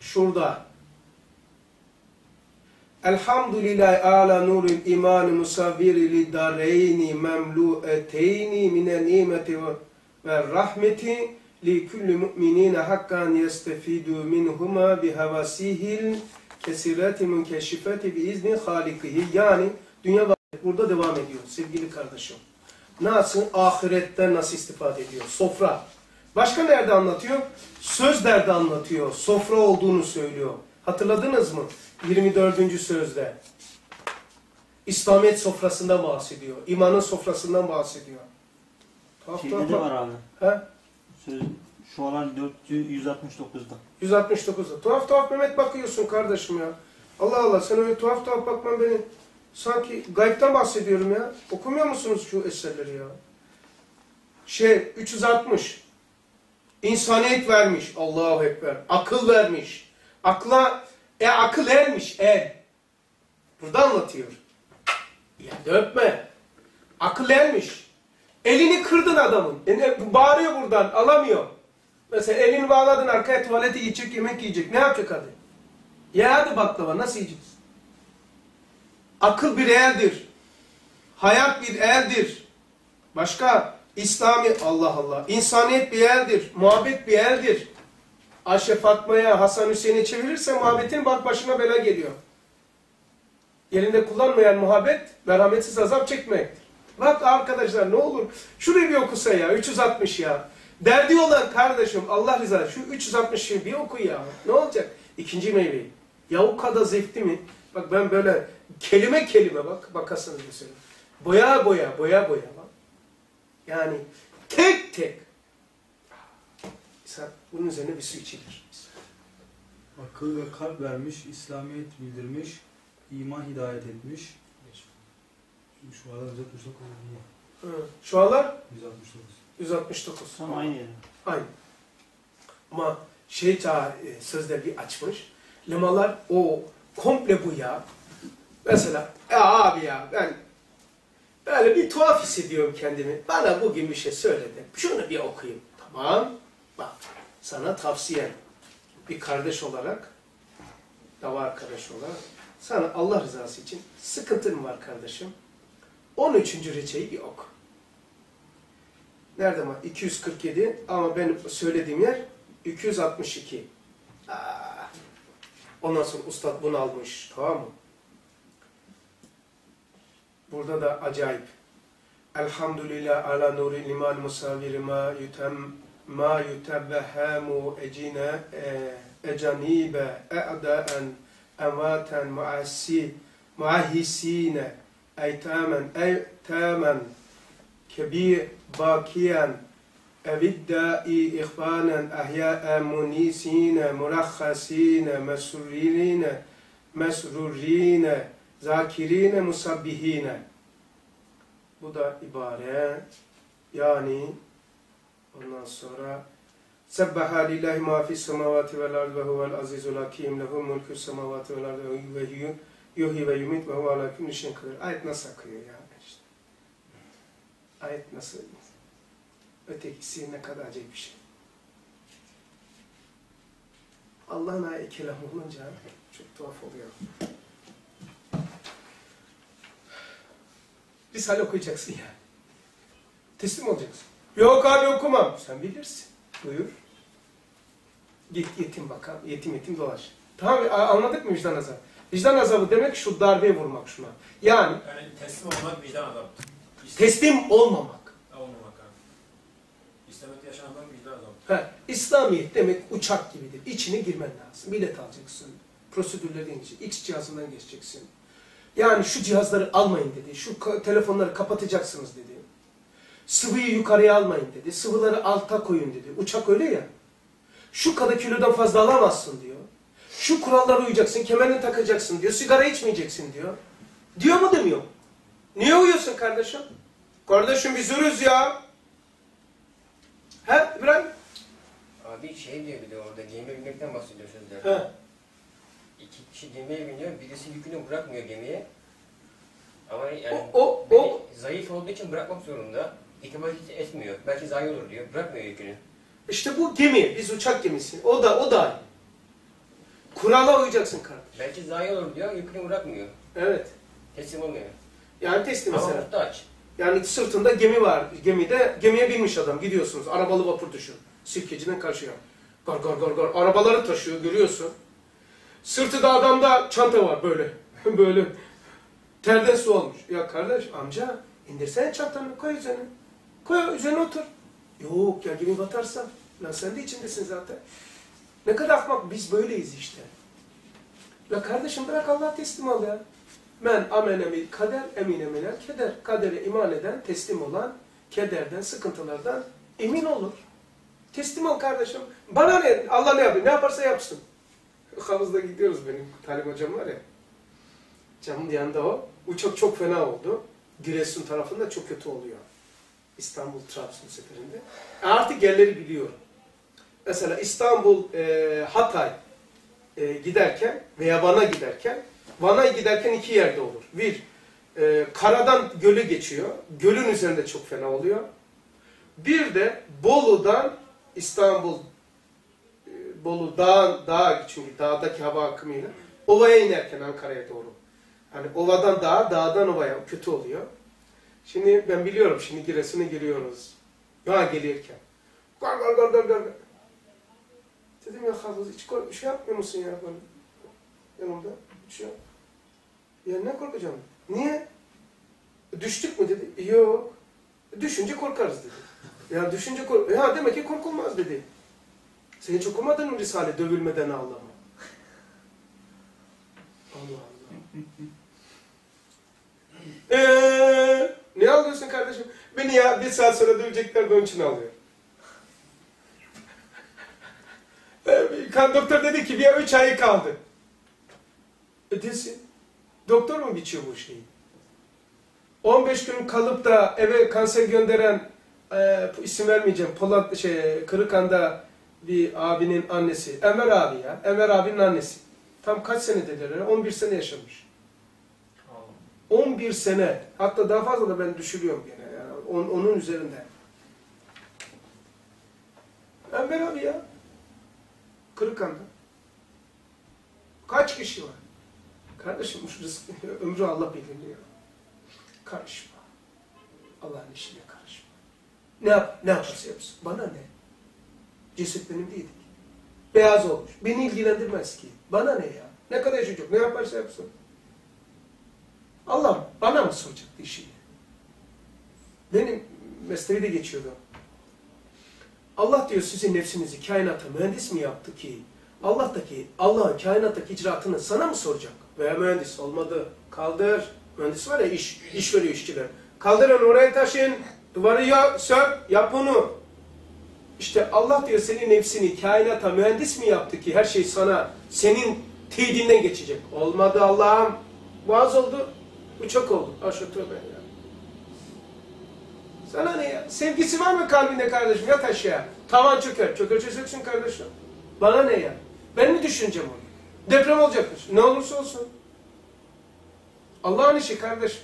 Şurada. Elhamdülillahi ala nuril iman musavviri li dareyni memlu'eteyni mine nimeti ve rahmeti li kulli mu'minine hakkan yestefidu minhuma bi havasihil kesirati münkeşifati bi izni halikihi. Yani dünya burada devam ediyor sevgili kardeşim. Nasıl? Ahiretten nasıl istifade ediyor? Sofra. Başka nerede anlatıyor? Sözlerde anlatıyor. Sofra olduğunu söylüyor. Hatırladınız mı? 24. sözde. İslamiyet sofrasından bahsediyor. İmanın sofrasından bahsediyor. Tuhaf Şeyde de var abi. He? Söz, şu alan 469'da. 169'da. Tuhaf tuhaf Mehmet bakıyorsun kardeşim ya. Allah Allah sen öyle tuhaf tuhaf bakman beni sanki gaybden bahsediyorum ya. Okumuyor musunuz şu eserleri ya? Şey 360. İnsaniyet vermiş. Allahu Ekber. Akıl vermiş. Akla e akıl ermiş el. Burada anlatıyor. Ya öpme. Akıl ermiş. Elini kırdın adamın. E, bağırıyor buradan alamıyor. Mesela elini bağladın arkaya tuvalete gidecek, yemek yiyecek. Ne yapacak hadi? Ya hadi baklava nasıl yiyeceğiz? Akıl bir eldir. Hayat bir eldir. Başka İslami Allah Allah. İnsaniyet bir eldir. Muhabbet bir eldir. Ayşe Fatma'ya Hasan Hüseyin'i çevirirse muhabbetin bak başına bela geliyor. Yerinde kullanmayan muhabbet merhametsiz azap çekmektir. Bak arkadaşlar ne olur şurayı bir okusa ya 360 ya. Derdi olan kardeşim Allah rızası şu 360'ı bir oku ya. Ne olacak? İkinci meyveyi. Ya o kadar zevkli mi? Bak ben böyle kelime kelime bak bakasınız mesela. Boya boya boya boya bak. Yani tek tek. Sen bunun üzerine bir su içilir. Akıl ve kalp vermiş, İslamiyet bildirmiş, iman hidayet etmiş. Şu arada 169 iyi. Hı. Şu anlar 169. 169. Tam aynı yeri. Aynı. Ama şey ta e, sözde bir açmış. Lemalar o komple bu ya. Mesela ya abi ya ben böyle bir tuhaf hissediyorum kendimi. Bana bugün bir şey söyledi. Şunu bir okuyayım. Tamam. Bak sana tavsiyem. Bir kardeş olarak dava arkadaş olarak sana Allah rızası için sıkıntın var kardeşim. 13. reçeyi bir oku. Nerede var? 247 ama benim söylediğim yer 262. Aa, ondan sonra ustad bunu almış. Tamam mı? Burada da acayip. Elhamdülillah ala nuri liman musavir ma yutem ما يتبهم آه، أَجَانِيبَ أعداء أمواتا معهسين أيتاما أيتاما كبير باكيا أبداء إخوانا أحياء منيسين مرخصين مسرورين مسرورين ذاكرين مصبهين Bu da يعني ondan sonra Sebbaha lillahi ma fis semavati vel ardi ve huvel azizul hakim lehu mulku semavati vel ardi ve yu- yuhyi ve yumit ve huve ala kulli şeyin kadir. Ayet nasıl akıyor ya işte. Ayet nasıl? Ötekisi ne kadar acayip bir şey. Allah'ın ayet kelamı olunca çok tuhaf oluyor. Risale okuyacaksın yani. Teslim olacaksın. Yok abi okumam. Sen bilirsin. Buyur. Git yetim bakalım. Yetim yetim dolaş. Tamam anladık mı vicdan azabı? Vicdan azabı demek şu darbe vurmak şuna. Yani Yani teslim olmak vicdan azabı. İstem teslim olmamak. olmamak abi. İstemekte yaşanan vicdan azabı. Ha, İslamiyet demek uçak gibidir. İçine girmen lazım. Bilet alacaksın. Prosedürlerden geçeceksin. X cihazından geçeceksin. Yani şu cihazları almayın dedi. Şu telefonları kapatacaksınız dedi. Sıvıyı yukarıya almayın dedi. Sıvıları alta koyun dedi. Uçak öyle ya. Şu kadar kilodan fazla alamazsın diyor. Şu kurallara uyacaksın, kemerini takacaksın diyor. Sigara içmeyeceksin diyor. Diyor mu demiyor? Niye uyuyorsun kardeşim? Kardeşim biz yürüz ya. He İbrahim? Abi şey diyor bir de orada gemiye binmekten bahsediyor sözler. He. İki kişi gemiye biniyor, birisi yükünü bırakmıyor gemiye. Ama yani O, o, o, zayıf olduğu için bırakmak zorunda. Hiç etmiyor. Belki zayi olur diyor. Bırakmıyor yükünü. işte bu gemi, biz uçak gemisi. O da, o da. Kurala uyacaksın kardeş. Belki zayi olur diyor, yükünü bırakmıyor. Evet. Teslim olmuyor. Yani teslim Ama mesela. muhtaç. Yani sırtında gemi var. Gemide, gemiye binmiş adam. Gidiyorsunuz. Arabalı vapur düşün. Sirkeci'den karşıya. Gar gar gar gar. Arabaları taşıyor görüyorsun. Sırtında adamda çanta var böyle. böyle. Terden su olmuş. Ya kardeş amca indirsene çantanı koy üzerine. Koy üzerine otur. Yok ya gemi batarsa Lan sen de içindesin zaten. Ne kadar akmak biz böyleyiz işte. La kardeşim bırak Allah teslim ol ya. Men amene kader emine minel keder. Kadere iman eden, teslim olan, kederden, sıkıntılardan emin olur. Teslim ol kardeşim. Bana ne? Allah ne yapıyor? Ne yaparsa yapsın. Havuzda gidiyoruz benim Talim hocam var ya. Camın yanında o. Uçak çok fena oldu. Giresun tarafında çok kötü oluyor. İstanbul Trabzon seferinde. Artık yerleri biliyorum. Mesela İstanbul e, Hatay e, giderken veya Van'a giderken Van'a giderken iki yerde olur. Bir, e, karadan gölü geçiyor. Gölün üzerinde çok fena oluyor. Bir de Bolu'dan İstanbul e, Bolu dağ, dağ çünkü dağdaki hava akımıyla ovaya inerken Ankara'ya doğru. Hani ovadan dağa, dağdan ovaya kötü oluyor. Şimdi ben biliyorum şimdi Giresun'a giriyoruz. Ya gelirken. Gar gar gar gar gar. Dedim ya Hafız hiç kork- şey yapmıyor musun ya böyle yanımda? Hiç şey yap. Ya ne korkacağım? Niye? Düştük mü dedi. Yok. Düşünce korkarız dedi. Ya düşünce kork... Ya demek ki korkulmaz dedi. Sen hiç okumadın mı Risale dövülmeden ağlama? Allah Allah. Eee ne alıyorsun kardeşim? Beni ya bir saat sonra dövecekler de onun için alıyor. Ee, kan doktor dedi ki bir üç ayı kaldı. Desin. Doktor mu biçiyor bu şeyi? 15 gün kalıp da eve kanser gönderen e, isim vermeyeceğim. Polat şey Kırıkan'da bir abinin annesi. Enver abi ya. Enver abinin annesi. Tam kaç sene dediler? 11 sene yaşamış. 11 sene. Hatta daha fazla da ben düşürüyorum gene. Yani on- onun üzerinde. Enver abi ya. Kırıkan'da. Kaç kişi var? Kardeşim şu rızkı, ömrü Allah belirliyor. Karışma. Allah'ın işine karışma. Ne yap, ne yaparsa yapsın. Bana ne? Ceset benim değil. Beyaz olmuş. Beni ilgilendirmez ki. Bana ne ya? Ne kadar yaşayacak? Ne yaparsa yapsın. Allah bana mı soracaktı işini? Benim mesleği de geçiyordu. Allah diyor sizin nefsinizi kainata mühendis mi yaptı ki? Allah da ki Allah'ın kainattaki icraatını sana mı soracak? Veya mühendis olmadı. Kaldır. Mühendis var ya iş, iş veriyor işçiler. Kaldırın oraya taşın. Duvarı ya, sök, yap onu. İşte Allah diyor senin nefsini kainata mühendis mi yaptı ki her şey sana senin teydinden geçecek? Olmadı Allah'ım. Vaaz oldu. Uçak oldu. Aşağı tövbe ya. Sana ne ya? Sevgisi var mı kalbinde kardeşim? Yat aşağı. Tavan çöker. Çöksün kardeşim. Bana ne ya? Ben mi düşüneceğim onu? Deprem olacakmış. Ne olursa olsun. Allah'ın işi kardeşim.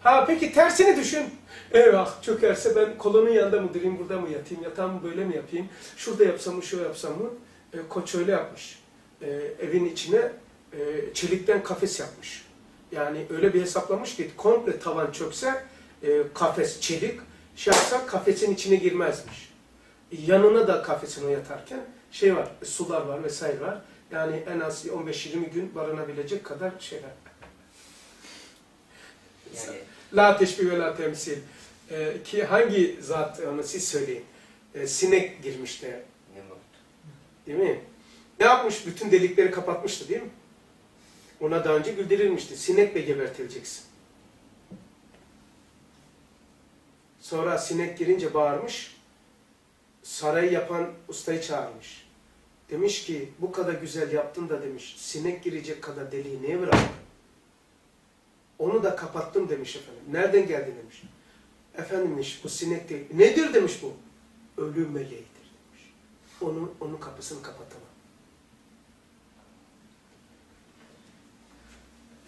Ha peki tersini düşün. Eyvah çökerse ben kolonun yanında mı durayım, burada mı yatayım, yatağımı böyle mi yapayım, şurada yapsam mı, şöyle yapsam mı? E, koç öyle yapmış. E, evin içine e, çelikten kafes yapmış. Yani öyle bir hesaplamış ki komple tavan çökse e, kafes çelik, şey yapsa kafesin içine girmezmiş. Yanına da kafesin o yatarken şey var, sular var vesaire var. Yani en az 15-20 gün barınabilecek kadar şeyler. Yani La teşbih ve la temsil. Ee, ki hangi zat onu siz söyleyin. Ee, sinek ne mutlu. değil mi? Ne yapmış? Bütün delikleri kapatmıştı değil mi? Ona daha önce bildirilmişti. Sinekle gebertileceksin. Sonra sinek girince bağırmış. Sarayı yapan ustayı çağırmış. Demiş ki bu kadar güzel yaptın da demiş. Sinek girecek kadar deliği niye bıraktın? Onu da kapattım demiş efendim. Nereden geldi demiş. Efendim demiş bu sinek değil. Nedir demiş bu? Ölüm meleğidir demiş. Onun, onun kapısını kapatamam.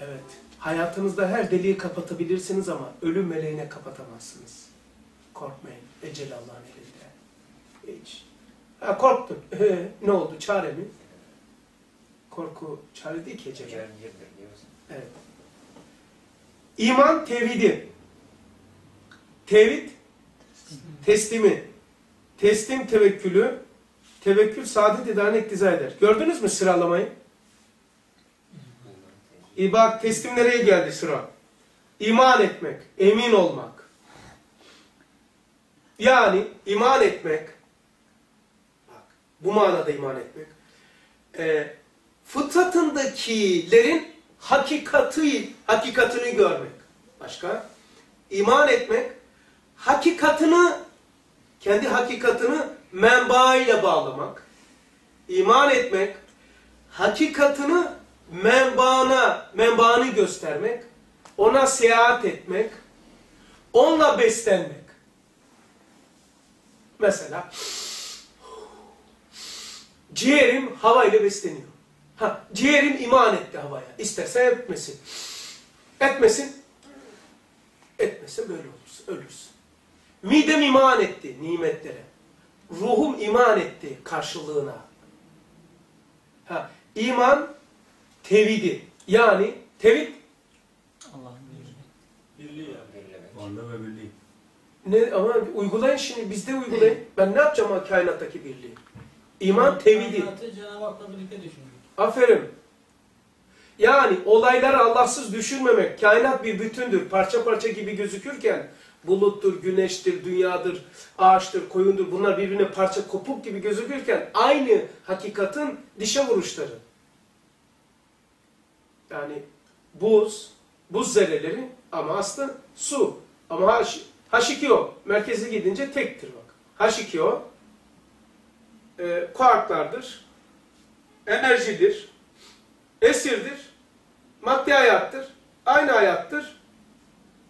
Evet. Hayatınızda her deliği kapatabilirsiniz ama ölüm meleğine kapatamazsınız. Korkmayın. Ecel Allah'ın elinde. Hiç. Ha korktun. Ne oldu? Çare mi? Korku çare değil ki ecel. Evet. İman tevhidi. Tevhid teslimi. Teslim tevekkülü. Tevekkül saadet idare iktiza eder. Gördünüz mü sıralamayı? İbad teslim nereye geldi sıra? İman etmek, emin olmak. Yani iman etmek, bak, bu manada iman etmek, e, fıtratındakilerin hakikati, hakikatini görmek. Başka? İman etmek, hakikatini, kendi hakikatini menbaıyla bağlamak. İman etmek, hakikatini menbaına, menbaını göstermek, ona seyahat etmek, onunla beslenmek. Mesela ciğerim havayla besleniyor. Ha, ciğerim iman etti havaya. İsterse etmesin. Etmesin. Etmesin böyle olursun. Ölürsün. Midem iman etti nimetlere. Ruhum iman etti karşılığına. Ha, iman tevhidi. Yani tevhid Allah'ın birliği. Birliği yani. Ve birliği. Ne ama uygulayın şimdi bizde uygulayın. Ben ne yapacağım o kainattaki birliği? İman tevhidi. Cenab-ı Hak'la birlikte düşündük. Aferin. Yani olayları Allahsız düşünmemek. Kainat bir bütündür. Parça parça gibi gözükürken buluttur, güneştir, dünyadır, ağaçtır, koyundur. Bunlar birbirine parça kopuk gibi gözükürken aynı hakikatin dişe vuruşları. Yani buz, buz zerreleri ama aslında su. Ama H, H2O merkeze gidince tektir bak. H2O e, kuarklardır, enerjidir, esirdir, maddi hayattır, aynı hayattır,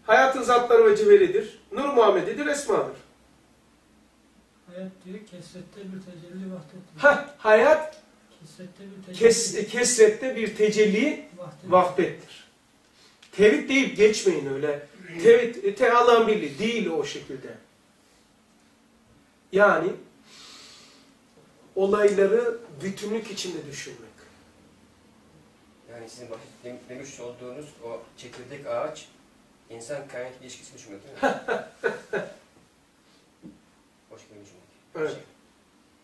hayatın zatları ve civelidir, nur Muhammedidir, esmadır. Hayat diyor kesrette bir tecelli vahdettir. Ha, hayat kes, kesrette bir tecelli vahdettir. vahdettir. Tevhid deyip geçmeyin öyle. Tevhid, e, te Allah'ın birliği değil o şekilde. Yani olayları bütünlük içinde düşünmek. Yani sizin demiş olduğunuz o çekirdek ağaç insan kainat ilişkisini düşünmek değil mi? Hoş bir düşünmek. Evet.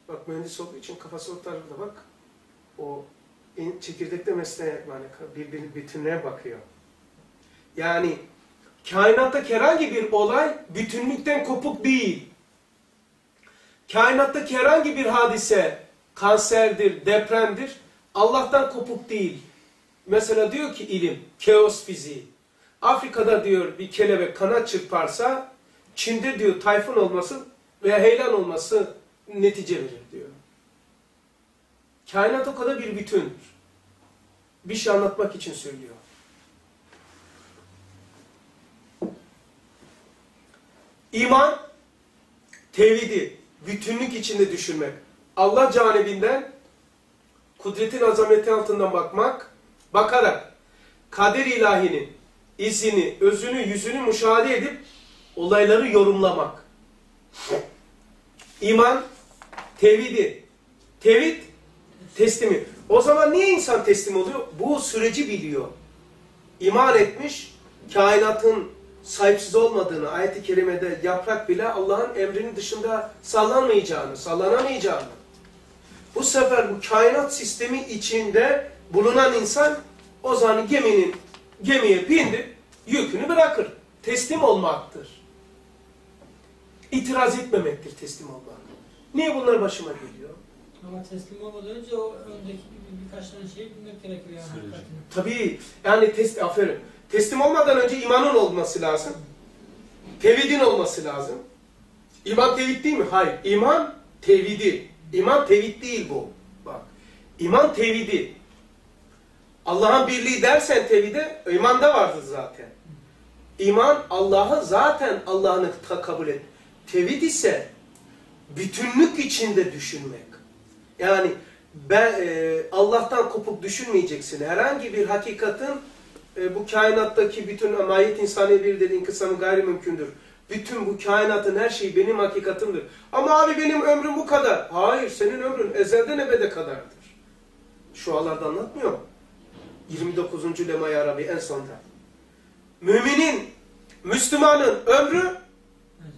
Bak mühendis olduğu için kafası o tarafta bak. O çekirdekte mesleğe yani birbirinin bütünlüğe bakıyor. Yani kainattaki herhangi bir olay bütünlükten kopuk değil. Kainattaki herhangi bir hadise kanserdir, depremdir. Allah'tan kopuk değil. Mesela diyor ki ilim, keos fiziği. Afrika'da diyor bir kelebek kanat çırparsa Çin'de diyor tayfun olması veya heyelan olması netice verir diyor. Kainat o kadar bir bütündür. Bir şey anlatmak için söylüyor. İman, tevhidi, bütünlük içinde düşünmek. Allah canibinden, kudretin azameti altından bakmak, bakarak kader ilahinin izini, özünü, yüzünü müşahede edip olayları yorumlamak. İman, tevhidi. Tevhid, teslimi. O zaman niye insan teslim oluyor? Bu süreci biliyor. İman etmiş, kainatın sahipsiz olmadığını, ayet-i kerimede yaprak bile Allah'ın emrinin dışında sallanmayacağını, sallanamayacağını. Bu sefer bu kainat sistemi içinde bulunan insan o zaman geminin gemiye bindi, yükünü bırakır. Teslim olmaktır. İtiraz etmemektir teslim olmak. Niye bunlar başıma geliyor? Ama teslim olmadan önce o öndeki bir, birkaç tane şeyi bilmek gerekiyor yani. Süreci. Tabii yani test, aferin. Teslim olmadan önce imanın olması lazım. Tevhidin olması lazım. İman tevhid değil mi? Hayır. İman tevhidi. İman tevhid değil bu. Bak. İman tevhidi. Allah'ın birliği dersen tevhide imanda vardır zaten. İman Allah'ı zaten Allah'ını kabul et. Tevhid ise bütünlük içinde düşünmek. Yani ben e, Allah'tan kopup düşünmeyeceksin. Herhangi bir hakikatin e, bu kainattaki bütün mayet insani bir dediğin kısamı gayrimümkündür. Bütün bu kainatın her şeyi benim hakikatimdir. Ama abi benim ömrüm bu kadar. Hayır senin ömrün ezelden ebede kadardır. Şu alarda anlatmıyor mu? 29. Lema-i Arabi en sonda. Müminin, Müslümanın ömrü.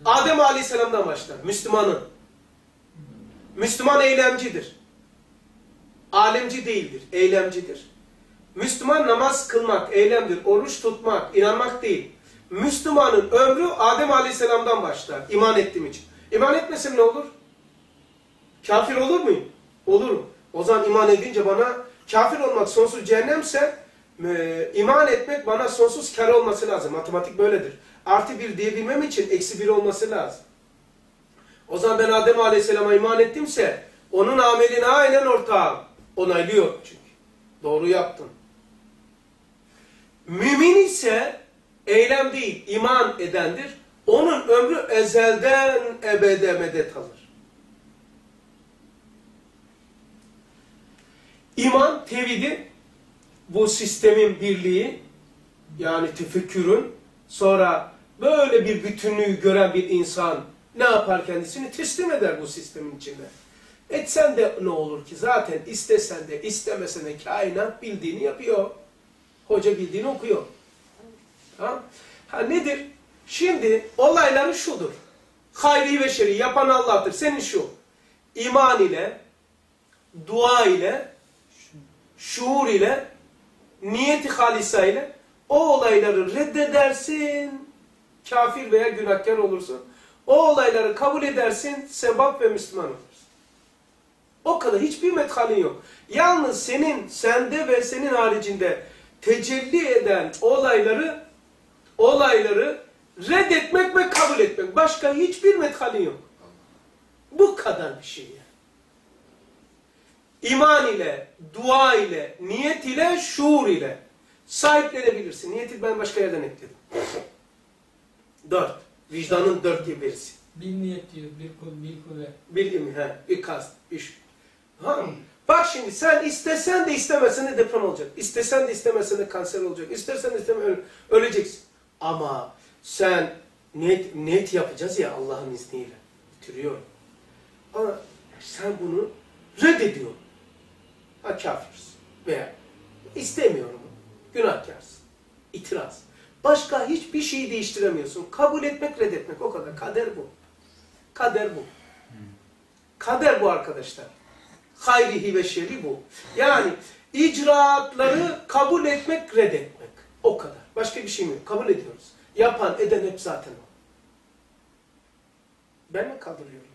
Adem Aleyhisselam'dan başlar. Müslümanın. Müslüman eylemcidir. Alemci değildir, eylemcidir. Müslüman namaz kılmak, eylemdir. Oruç tutmak, inanmak değil. Müslümanın ömrü Adem Aleyhisselam'dan başlar. iman ettiğim için. İman etmesem ne olur? Kafir olur muyum? Olurum. O zaman iman edince bana kafir olmak sonsuz cehennemse e, iman etmek bana sonsuz kar olması lazım. Matematik böyledir. Artı bir diyebilmem için eksi bir olması lazım. O zaman ben Adem Aleyhisselam'a iman ettimse onun ameline aynen ortağım. Onaylıyor çünkü. Doğru yaptın. Mümin ise eylem değil, iman edendir. Onun ömrü ezelden ebede medet alır. İman, tevhidi, bu sistemin birliği, yani tefekkürün, sonra böyle bir bütünlüğü gören bir insan ne yapar kendisini? Teslim eder bu sistemin içinde. Etsen de ne olur ki? Zaten istesen de istemesen de kainat bildiğini yapıyor. Hoca bildiğini okuyor. Ha? ha nedir? Şimdi olayları şudur. Hayri ve şerri yapan Allah'tır. Senin şu. iman ile, dua ile, şuur ile, niyeti halisa ile o olayları reddedersin. Kafir veya günahkar olursun. O olayları kabul edersin. Sebap ve Müslüman olursun. O kadar. Hiçbir methalin yok. Yalnız senin, sende ve senin haricinde tecelli eden olayları olayları reddetmek ve kabul etmek. Başka hiçbir methalin yok. Bu kadar bir şey yani. İman ile, dua ile, niyet ile, şuur ile sahiplenebilirsin. Niyeti ben başka yerden ekledim. Dört. Vicdanın dört diye birisi. Bir niyet diyor, bir kul, bir kuvvet. Bir he, bir kast, bir Ha? Bak şimdi sen istesen de istemesen de deprem olacak. İstesen de istemesen de kanser olacak. İstersen de istemesen öle- öleceksin. Ama sen net, net yapacağız ya Allah'ın izniyle. Bitiriyor. Ama sen bunu reddediyorsun. Ha kafirsin. Veya istemiyorum. Günahkarsın. İtiraz. Başka hiçbir şeyi değiştiremiyorsun. Kabul etmek, reddetmek o kadar. Kader bu. Kader bu. Kader bu arkadaşlar. Hayrihi ve şerri bu. Yani icraatları kabul etmek, reddetmek. O kadar. Başka bir şey mi? yok. Kabul ediyoruz. Yapan, eden hep zaten o. Ben mi kaldırıyorum?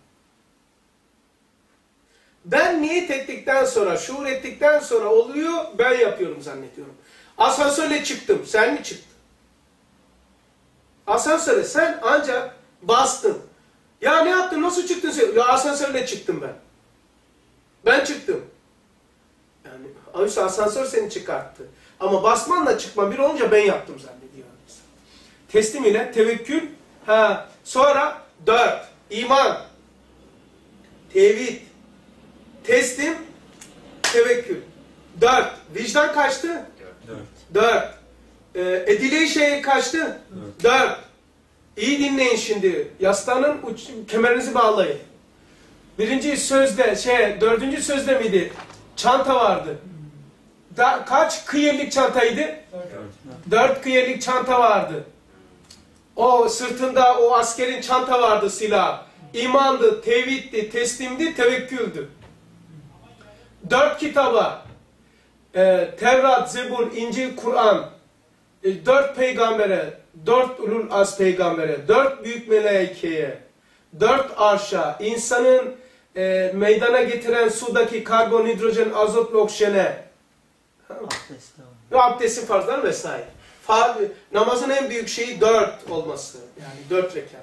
Ben niyet ettikten sonra, şuur ettikten sonra oluyor, ben yapıyorum zannediyorum. Asansörle çıktım, sen mi çıktın? Asansöre sen ancak bastın. Ya ne yaptın, nasıl çıktın sen? Ya asansörle çıktım ben. Ben çıktım. Yani oysa asansör seni çıkarttı. Ama basmanla çıkman bir olunca ben yaptım zannediyorum. Teslim ile tevekkül. Ha. Sonra dört. iman. Tevhid. Teslim. Tevekkül. Dört. Vicdan kaçtı? Dört. Dört. Ee, edile şey kaçtı? Dört. İyi dinleyin şimdi. Yastığının uç, kemerinizi bağlayın. Birinci sözde, şey, dördüncü sözde miydi? Çanta vardı. Da, kaç kıyırlık çantaydı? Dört kıyırlık çanta vardı. O sırtında o askerin çanta vardı silah. İmandı, tevhiddi, teslimdi, tevekküldü. Dört kitaba, e, Tevrat, Zebur, İncil, Kur'an, e, dört peygambere, dört ulul az peygambere, dört büyük melaikeye, dört arşa, insanın e, meydana getiren sudaki karbon, hidrojen, azot ve oksijene, abdestin farzları vesaire. Fa namazın en büyük şeyi dört olması. Yani dört rekat.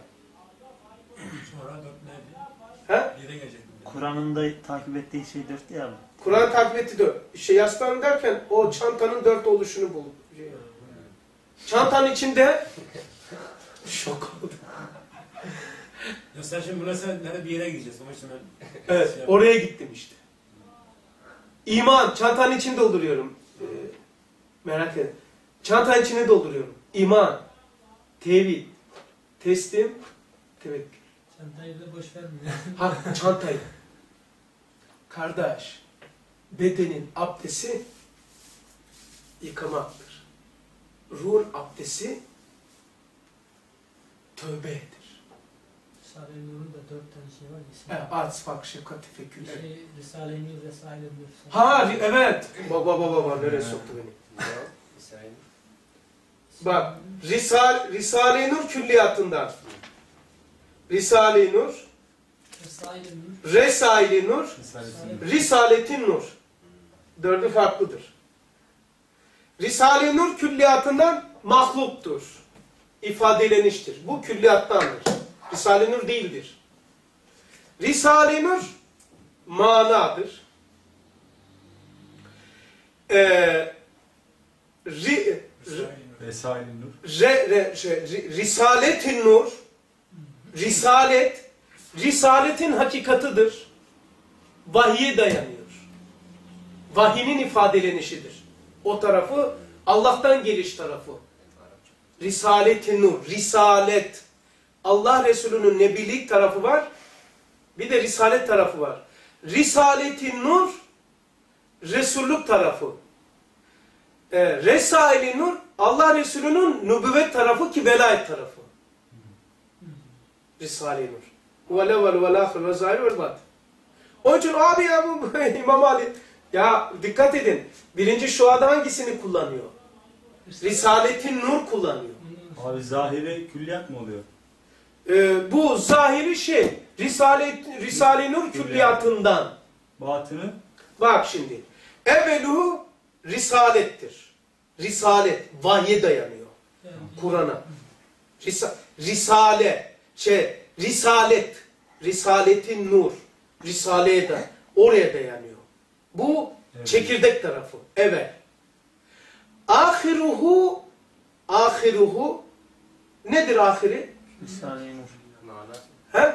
Sonra dört neydi? He? Yere gelecektim. Kur'an'ın da takip ettiği şey dört ya abi. Kur'an takip etti dört. İşte yaslan derken o çantanın dört oluşunu bul. Çantanın içinde şok oldu. Ya sen şimdi buna sen nerede bir yere gideceğiz. Onun için ben Evet, Şey oraya gittim işte. İman, çantanın içini dolduruyorum. Ee, merak edin. Çantanın içine dolduruyorum. İman, tevhid, teslim, tevekkül. Çantayı da boş vermiyor. Ha, çantayı. Kardeş, bedenin abdesti yıkamaktır. Ruhun abdesti tövbedir. Risale-i Nur'un da dört tane şey var. E, ya. arz, fak, şefkat, tefekkürler. Şey, Risale-i Nur, Risale-i Nur. Ha, evet. Baba baba baba nereye soktu beni? Bak, Risal, Risale-i Nur külliyatından. Risale-i Nur. Resaili Nur. Risaletin Nur. Dördü farklıdır. Risale-i Nur külliyatından mahluktur. İfadeleniştir. Bu külliyattandır. Risale-i Nur değildir. Risale-i Nur manadır. Ee, ri, Vesaire nur. re, re, şey, ri- Risaletin Nur, Risalet, Risaletin hakikatıdır. Vahiye dayanıyor. Vahinin ifadelenişidir. O tarafı Allah'tan geliş tarafı. Risaletin Nur, Risalet. Allah Resulü'nün nebilik tarafı var. Bir de Risalet tarafı var. Risaletin Nur, Resulluk tarafı. E, Resail-i Nur, Allah Resulü'nün nübüvvet tarafı ki velayet tarafı. Risale-i Nur. Ve level ve lahir ve zahir ve bat. Onun için abi ya bu İmam Ali. Ya dikkat edin. Birinci şuada hangisini kullanıyor? Risaletin Nur kullanıyor. Abi zahiri külliyat mı oluyor? E, bu zahiri şey. Risale, Risale-i Nur külliyatından. Batını Bak şimdi. Evveluhu risalettir. Risalet, vahye dayanıyor. Yani, Kur'an'a. Risa, risale, şey, risalet, risaletin nur, risaleye de oraya dayanıyor. Bu Evet. çekirdek tarafı. Evet. Ahiruhu, ahiruhu, nedir ahiri? Risale-i Nur. Manası. He?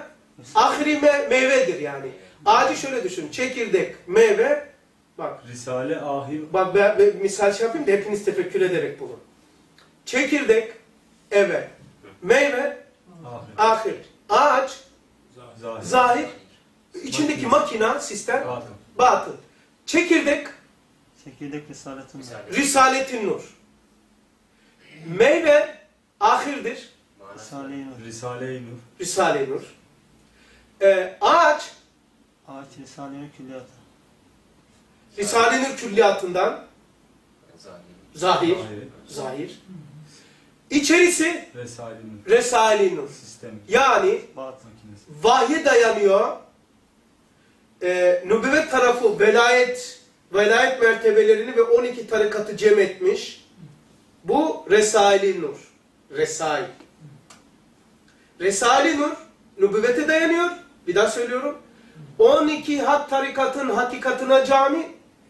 Ahiri me- meyvedir yani. Ağacı şöyle düşün, çekirdek, meyve, bak Risale ahir Bak ben, ben misal şey yapayım da hepiniz tefekkür ederek bulun. Çekirdek, evet. Meyve, ahir. ahir. Ağaç, Zahir. zahir. İçindeki makina, sistem, Batın. batın. Çekirdek, Çekirdek Risaletin Nur. Misal. risaletin nur. Meyve, ahirdir. Risale-i Nur. Risale-i nur. Risale-i nur. Ee, ağaç, Ağaç Risale-i Nur külliyatı. Risale-i nur külliyatından, Zahir. zahir, zahir. İçerisi, Risale-i nur. Resale-i nur. Sistem. Yani Batın. Makinesi. vahye dayanıyor. Ee, nübüvvet tarafı velayet, velayet mertebelerini ve 12 tarikatı cem etmiş. Bu Resail-i Nur. Resail. Resail-i Nur nübüvvete dayanıyor. Bir daha söylüyorum. 12 hat tarikatın hakikatına cami,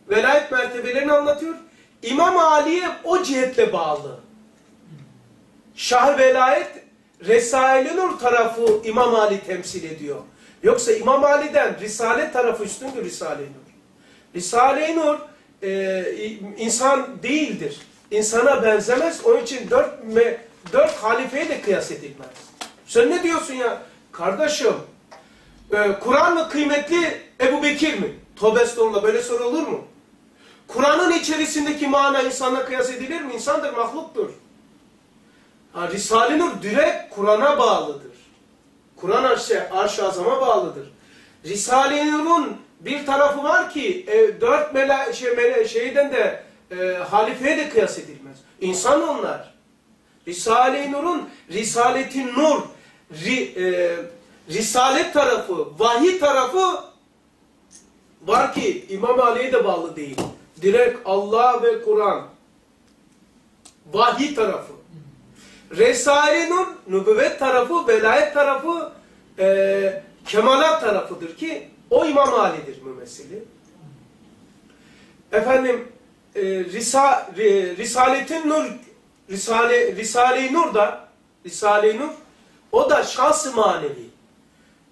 velayet mertebelerini anlatıyor. İmam Ali'ye o cihetle bağlı. Şah velayet Resail-i Nur tarafı İmam Ali temsil ediyor. Yoksa İmam Ali'den Risale tarafı üstündür Risale-i Nur. Risale-i Nur e, insan değildir. İnsana benzemez. Onun için dört, me, dört halifeye de kıyas edilmez. Sen ne diyorsun ya? Kardeşim, e, Kur'an mı kıymetli, Ebu Bekir mi? Tövbe estağfurullah böyle soru olur mu? Kur'an'ın içerisindeki mana insana kıyas edilir mi? İnsandır, mahluktur. Risale-i Nur direkt Kur'an'a bağlıdır. Kur'an arş-ı arş azama bağlıdır. Risale-i Nur'un bir tarafı var ki e, dört mela şey, mele şeyden de e, halifeye de kıyas edilmez. İnsan onlar. Risale-i Nur'un Risaletin Nur ri, e, Risalet tarafı, vahiy tarafı var ki İmam Ali'ye de bağlı değil. Direkt Allah ve Kur'an. Vahiy tarafı. Resail-i Nur, nübüvvet tarafı, velayet tarafı, e, kemalat tarafıdır ki o İmam Ali'dir mümessili. Efendim, e, Risa, Ri- Risaletin Nur, Risale, Risale-i Nur da, Risale-i Nur, o da şahs-ı manevi.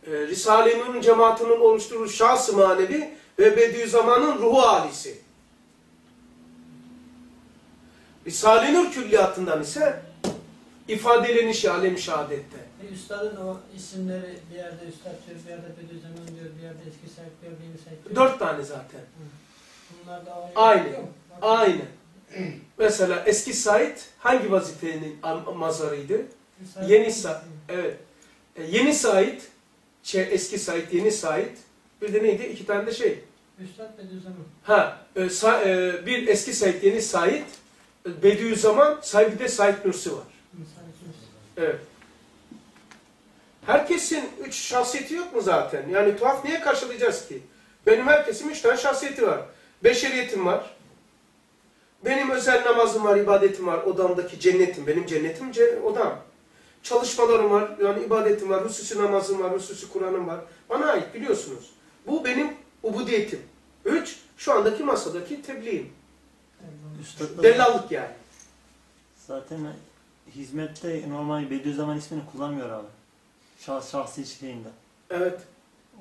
E, Risale-i Nur'un cemaatinin oluşturduğu şahs-ı manevi ve Bediüzzaman'ın ruhu halisi. Risale-i Nur külliyatından ise ifadelenişi alem şehadette. E, Üstadın o isimleri bir yerde Üstad diyor, bir yerde Bediüzzaman diyor, bir yerde Eski Said diyor, bir yeni Said diyor. Dört tane zaten. Bunlar da aynı. Aynı. Aynı. Mesela eski Said hangi vazifenin mazarıydı? Yeni Said. Evet. E, yeni Said, şey, eski Said, yeni Said. Bir de neydi? İki tane de şey. Üstad Bediüzzaman. Ha, e, Sa- e, bir eski Said, yeni Said. e, Bediüzzaman, Said bir de Said Nursi var. Evet. Herkesin üç şahsiyeti yok mu zaten? Yani tuhaf niye karşılayacağız ki? Benim herkesin üç tane şahsiyeti var. Beşeriyetim var. Benim özel namazım var, ibadetim var. Odamdaki cennetim. Benim cennetim ce- odam. Çalışmalarım var, yani ibadetim var, hususi namazım var, hususi Kur'an'ım var. Bana ait biliyorsunuz. Bu benim ubudiyetim. Üç, şu andaki masadaki tebliğim. Üstad da Dellallık yani. zaten hizmette normal Bediüzzaman ismini kullanmıyor abi. Şahs şahsi şeyinde. Evet.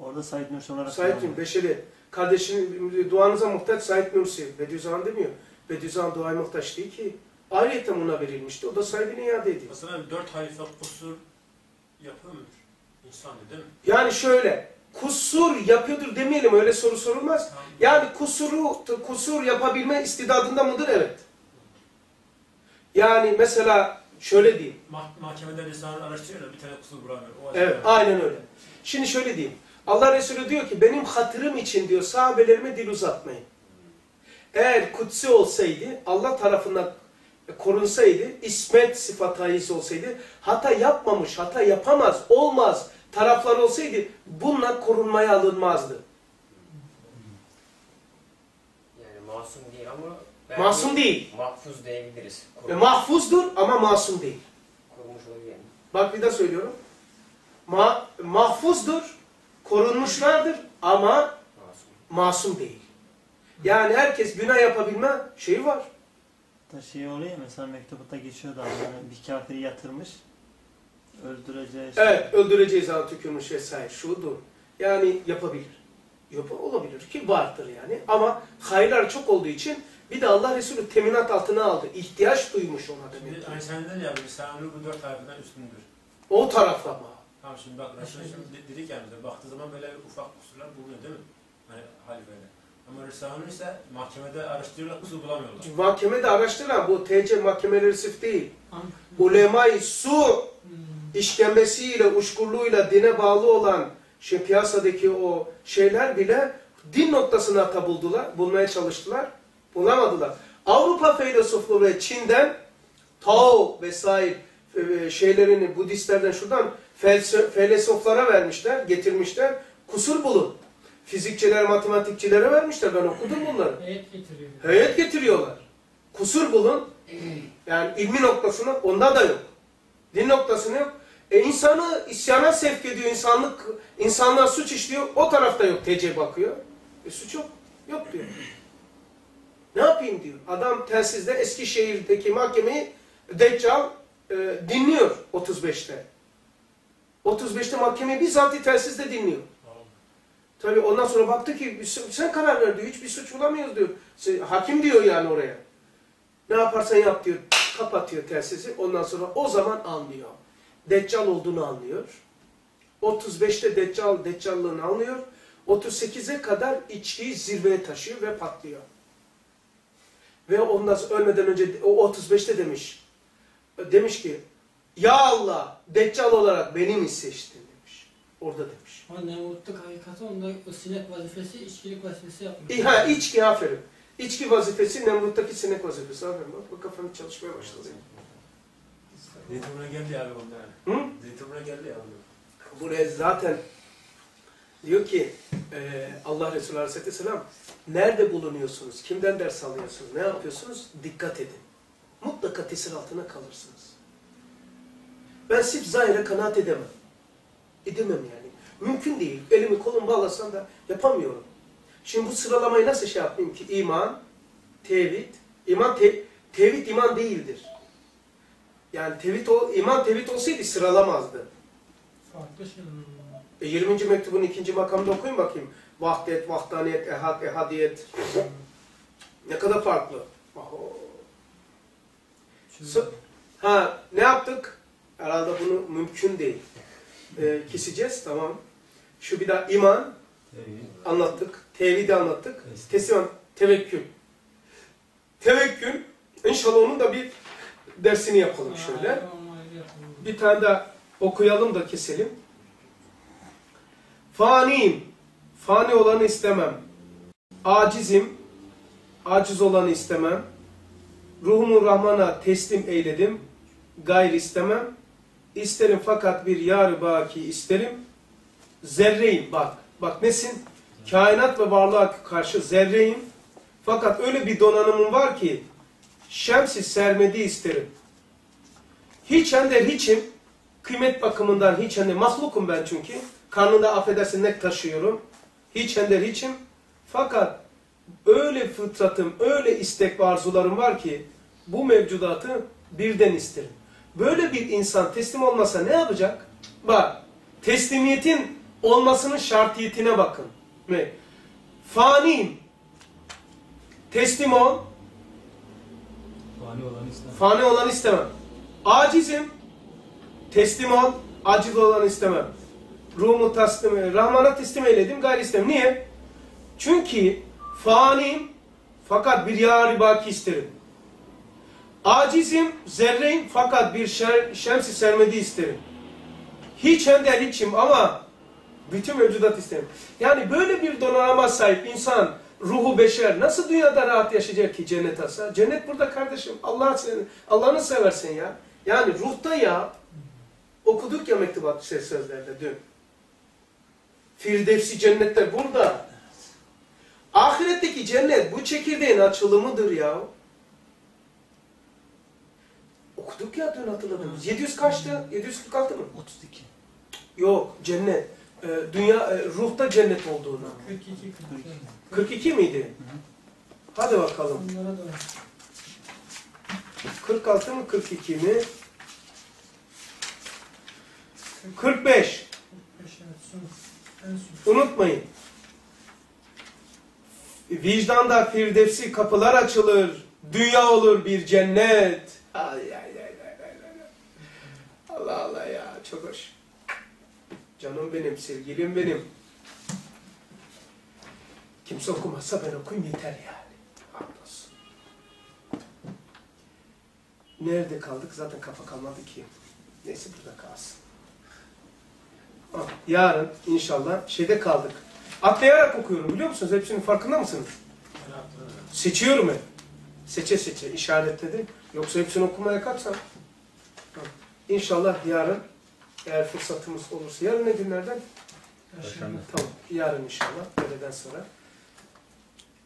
Orada Said Nursi olarak Said kullanıyor. Beşeri. Kardeşinin duanıza muhtaç Said Nursi. Bediüzzaman demiyor. Bediüzzaman duaya muhtaç değil ki. Ayrıyeten ona verilmişti. O da sahibine iade ediyor. Mesela dört halife kusur yapıyor mudur? İnsan değil mi? Yani şöyle, kusur yapıyordur demeyelim öyle soru sorulmaz. Yani kusuru, kusur yapabilme istidadında mıdır? Evet. Yani mesela şöyle diyeyim. Mah- mahkemede lisanı araştırıyorlar bir tane kusur bulamıyor. O Evet, açıdan. aynen öyle. Şimdi şöyle diyeyim. Allah Resulü diyor ki benim hatırım için diyor sahabelerime dil uzatmayın. Eğer kutsi olsaydı, Allah tarafından korunsaydı, ismet sıfat haiz olsaydı, hata yapmamış, hata yapamaz, olmaz taraflar olsaydı bununla korunmaya alınmazdı. Yani masum değil ama Masum değil. mahfuz diyebiliriz. E, Korunmuş, mahfuzdur ama masum değil. korunmuş olabilir yani. Bak bir daha söylüyorum. Ma mahfuzdur, korunmuşlardır ama Masum. masum değil. Yani herkes günah yapabilme şeyi var. Da şey oluyor mesela mektupta geçiyordu. Yani bir kafiri yatırmış. Öldüreceği şey. Evet, öldüreceğiz zaman tükürmüş vesaire. Şudur. Yani yapabilir. Yap olabilir ki vardır yani. Ama hayırlar çok olduğu için bir de Allah Resulü teminat altına aldı. İhtiyaç duymuş ona demek Şimdi dedin ya lisanı bu dört harfinden üstündür. O tarafta ama. Tamam şimdi bak Resul şimdi de- dedik yani baktığı zaman böyle ufak kusurlar bulunuyor değil mi? Hani halifeyle. Ama Risale'nin ise mahkemede araştırıyorlar kusur bulamıyorlar. Mahkemede araştıran bu TC mahkemeleri sırf değil. Ulema-i su Hmm. işkembesiyle, uşkurluğuyla dine bağlı olan şey piyasadaki o şeyler bile din noktasına hata buldular, bulmaya çalıştılar, bulamadılar. Avrupa filozofları ve Çin'den Tao vesaire e, şeylerini Budistlerden şuradan felse- felseflara vermişler, getirmişler. Kusur bulun. Fizikçiler, matematikçilere vermişler. Ben okudum bunları. Heyet getiriyor. Heyet getiriyorlar. Kusur bulun. Yani ilmi noktasını onda da yok. Din noktasını yok. E insanı isyana sevk ediyor, insanlık, insanlar suç işliyor. O tarafta yok, TC bakıyor. E suç yok, yok diyor. Ne yapayım diyor. Adam telsizde Eskişehir'deki mahkemeyi Deccal e, dinliyor 35'te. 35'te mahkemeyi bizzat telsizde dinliyor. Tabii ondan sonra baktı ki sen karar ver diyor. Hiçbir suç bulamıyoruz diyor. Sen- Hakim diyor yani oraya. Ne yaparsan yap diyor. Kapatıyor telsizi. Ondan sonra o zaman anlıyor. Deccal olduğunu anlıyor. 35'te Deccal, Deccallığını anlıyor. 38'e kadar içkiyi zirveye taşıyor ve patlıyor. Ve ondan sonra ölmeden önce o 35'te demiş. Demiş ki Ya Allah Deccal olarak beni mi seçtin demiş. Orada demiş. Ama Nemrut'luk hakikati onda o sinek vazifesi, içkilik vazifesi yapmış. İ- Ha içki aferin. İçki vazifesi Nemrut'taki sinek vazifesi. Aferin bak bu kafam çalışmaya başladı. Zeytinburnu'na geldi abi onlar. Hı? Zeytinburnu'na geldi ya abi. Buraya zaten diyor ki e, Allah Resulü Aleyhisselam nerede bulunuyorsunuz? Kimden ders alıyorsunuz? Ne yapıyorsunuz? Dikkat edin. Mutlaka tesir altına kalırsınız. Ben sırf zahire kanaat edemem. Edemem yani. Mümkün değil. Elimi kolumu bağlasam da yapamıyorum. Şimdi bu sıralamayı nasıl şey yapayım ki? İman, tevhid. İman te- tevhid iman değildir. Yani tevhid o, iman tevhid olsaydı sıralamazdı. Farklı. E 20. mektubun ikinci makamda okuyun bakayım. Vahdet, vahdaniyet, ehad, ehadiyet. Ne kadar farklı. Oho. So- ha ne yaptık? Herhalde bunu mümkün değil. E, keseceğiz tamam. Şu bir daha iman anlattık. Tevhidi anlattık. Teslim, tevekkül. Tevekkül. İnşallah onun da bir dersini yapalım şöyle. Bir tane daha okuyalım da keselim. Faniyim. Fani olanı istemem. Acizim. Aciz olanı istemem. Ruhumu Rahman'a teslim eyledim. Gayr istemem. isterim fakat bir yar baki isterim. Zerreyim bak. Bak nesin? Kainat ve varlığa karşı zerreyim. Fakat öyle bir donanımım var ki şemsi sermedi isterim. Hiç ender hiçim. Kıymet bakımından hiç ender. Mahlukum ben çünkü. Karnında affedersin ne taşıyorum. Hiç ender hiçim. Fakat öyle fıtratım, öyle istek ve arzularım var ki bu mevcudatı birden isterim. Böyle bir insan teslim olmasa ne yapacak? Bak, teslimiyetin olmasının şartiyetine bakın. Ne? Faniyim. Teslim ol. Fani olan İslam. Fani olan istemem. Acizim. Teslim ol. Aciz olan istemem. Ruhumu teslim, Rahman'a teslim eyledim. Gayri istemem. Niye? Çünkü faniyim. Fakat bir yâri baki isterim. Acizim, zerreyim fakat bir şer, şemsi sermedi isterim. Hiç ender hiçim ama bütün mevcudat isterim. Yani böyle bir donanıma sahip insan, ruhu beşer nasıl dünyada rahat yaşayacak ki cennet alsa? Cennet burada kardeşim. Allah seni, Allah'ını seversen ya. Yani ruhta ya okuduk ya mektubat şey sözlerde dün. Firdevsi cennette burada. Ahiretteki cennet bu çekirdeğin açılımıdır ya. Okuduk ya dün hatırladınız. 700 kaçtı? 746 mı? 32. Yok cennet. Ee, dünya e, ruhta cennet olduğunu. 42 42. 42 miydi? Hadi bakalım. Onlara da 46 mı 42 mi? 45. evet son. En son. Unutmayın. Vicdanda firdevsi kapılar açılır. Dünya olur bir cennet. Allah Allah ya çok hoş. Canım benim, sevgilim benim. Kimse okumazsa ben okuyayım yeter yani. Hamdolsun. Nerede kaldık? Zaten kafa kalmadı ki. Neyse burada kalsın. Yarın inşallah şeyde kaldık. Atlayarak okuyorum biliyor musunuz? Hepsinin farkında mısınız? Seçiyorum hep. Seçe seçe işaretledim. Yoksa hepsini okumaya kalksam. İnşallah yarın eğer fırsatımız olursa. Yarın ne günlerden? Perşembe. Tamam. Yarın inşallah. Öğleden sonra.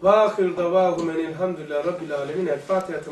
Ve ahir davahum enilhamdülillah rabbil alemin. El Fatiha'tı.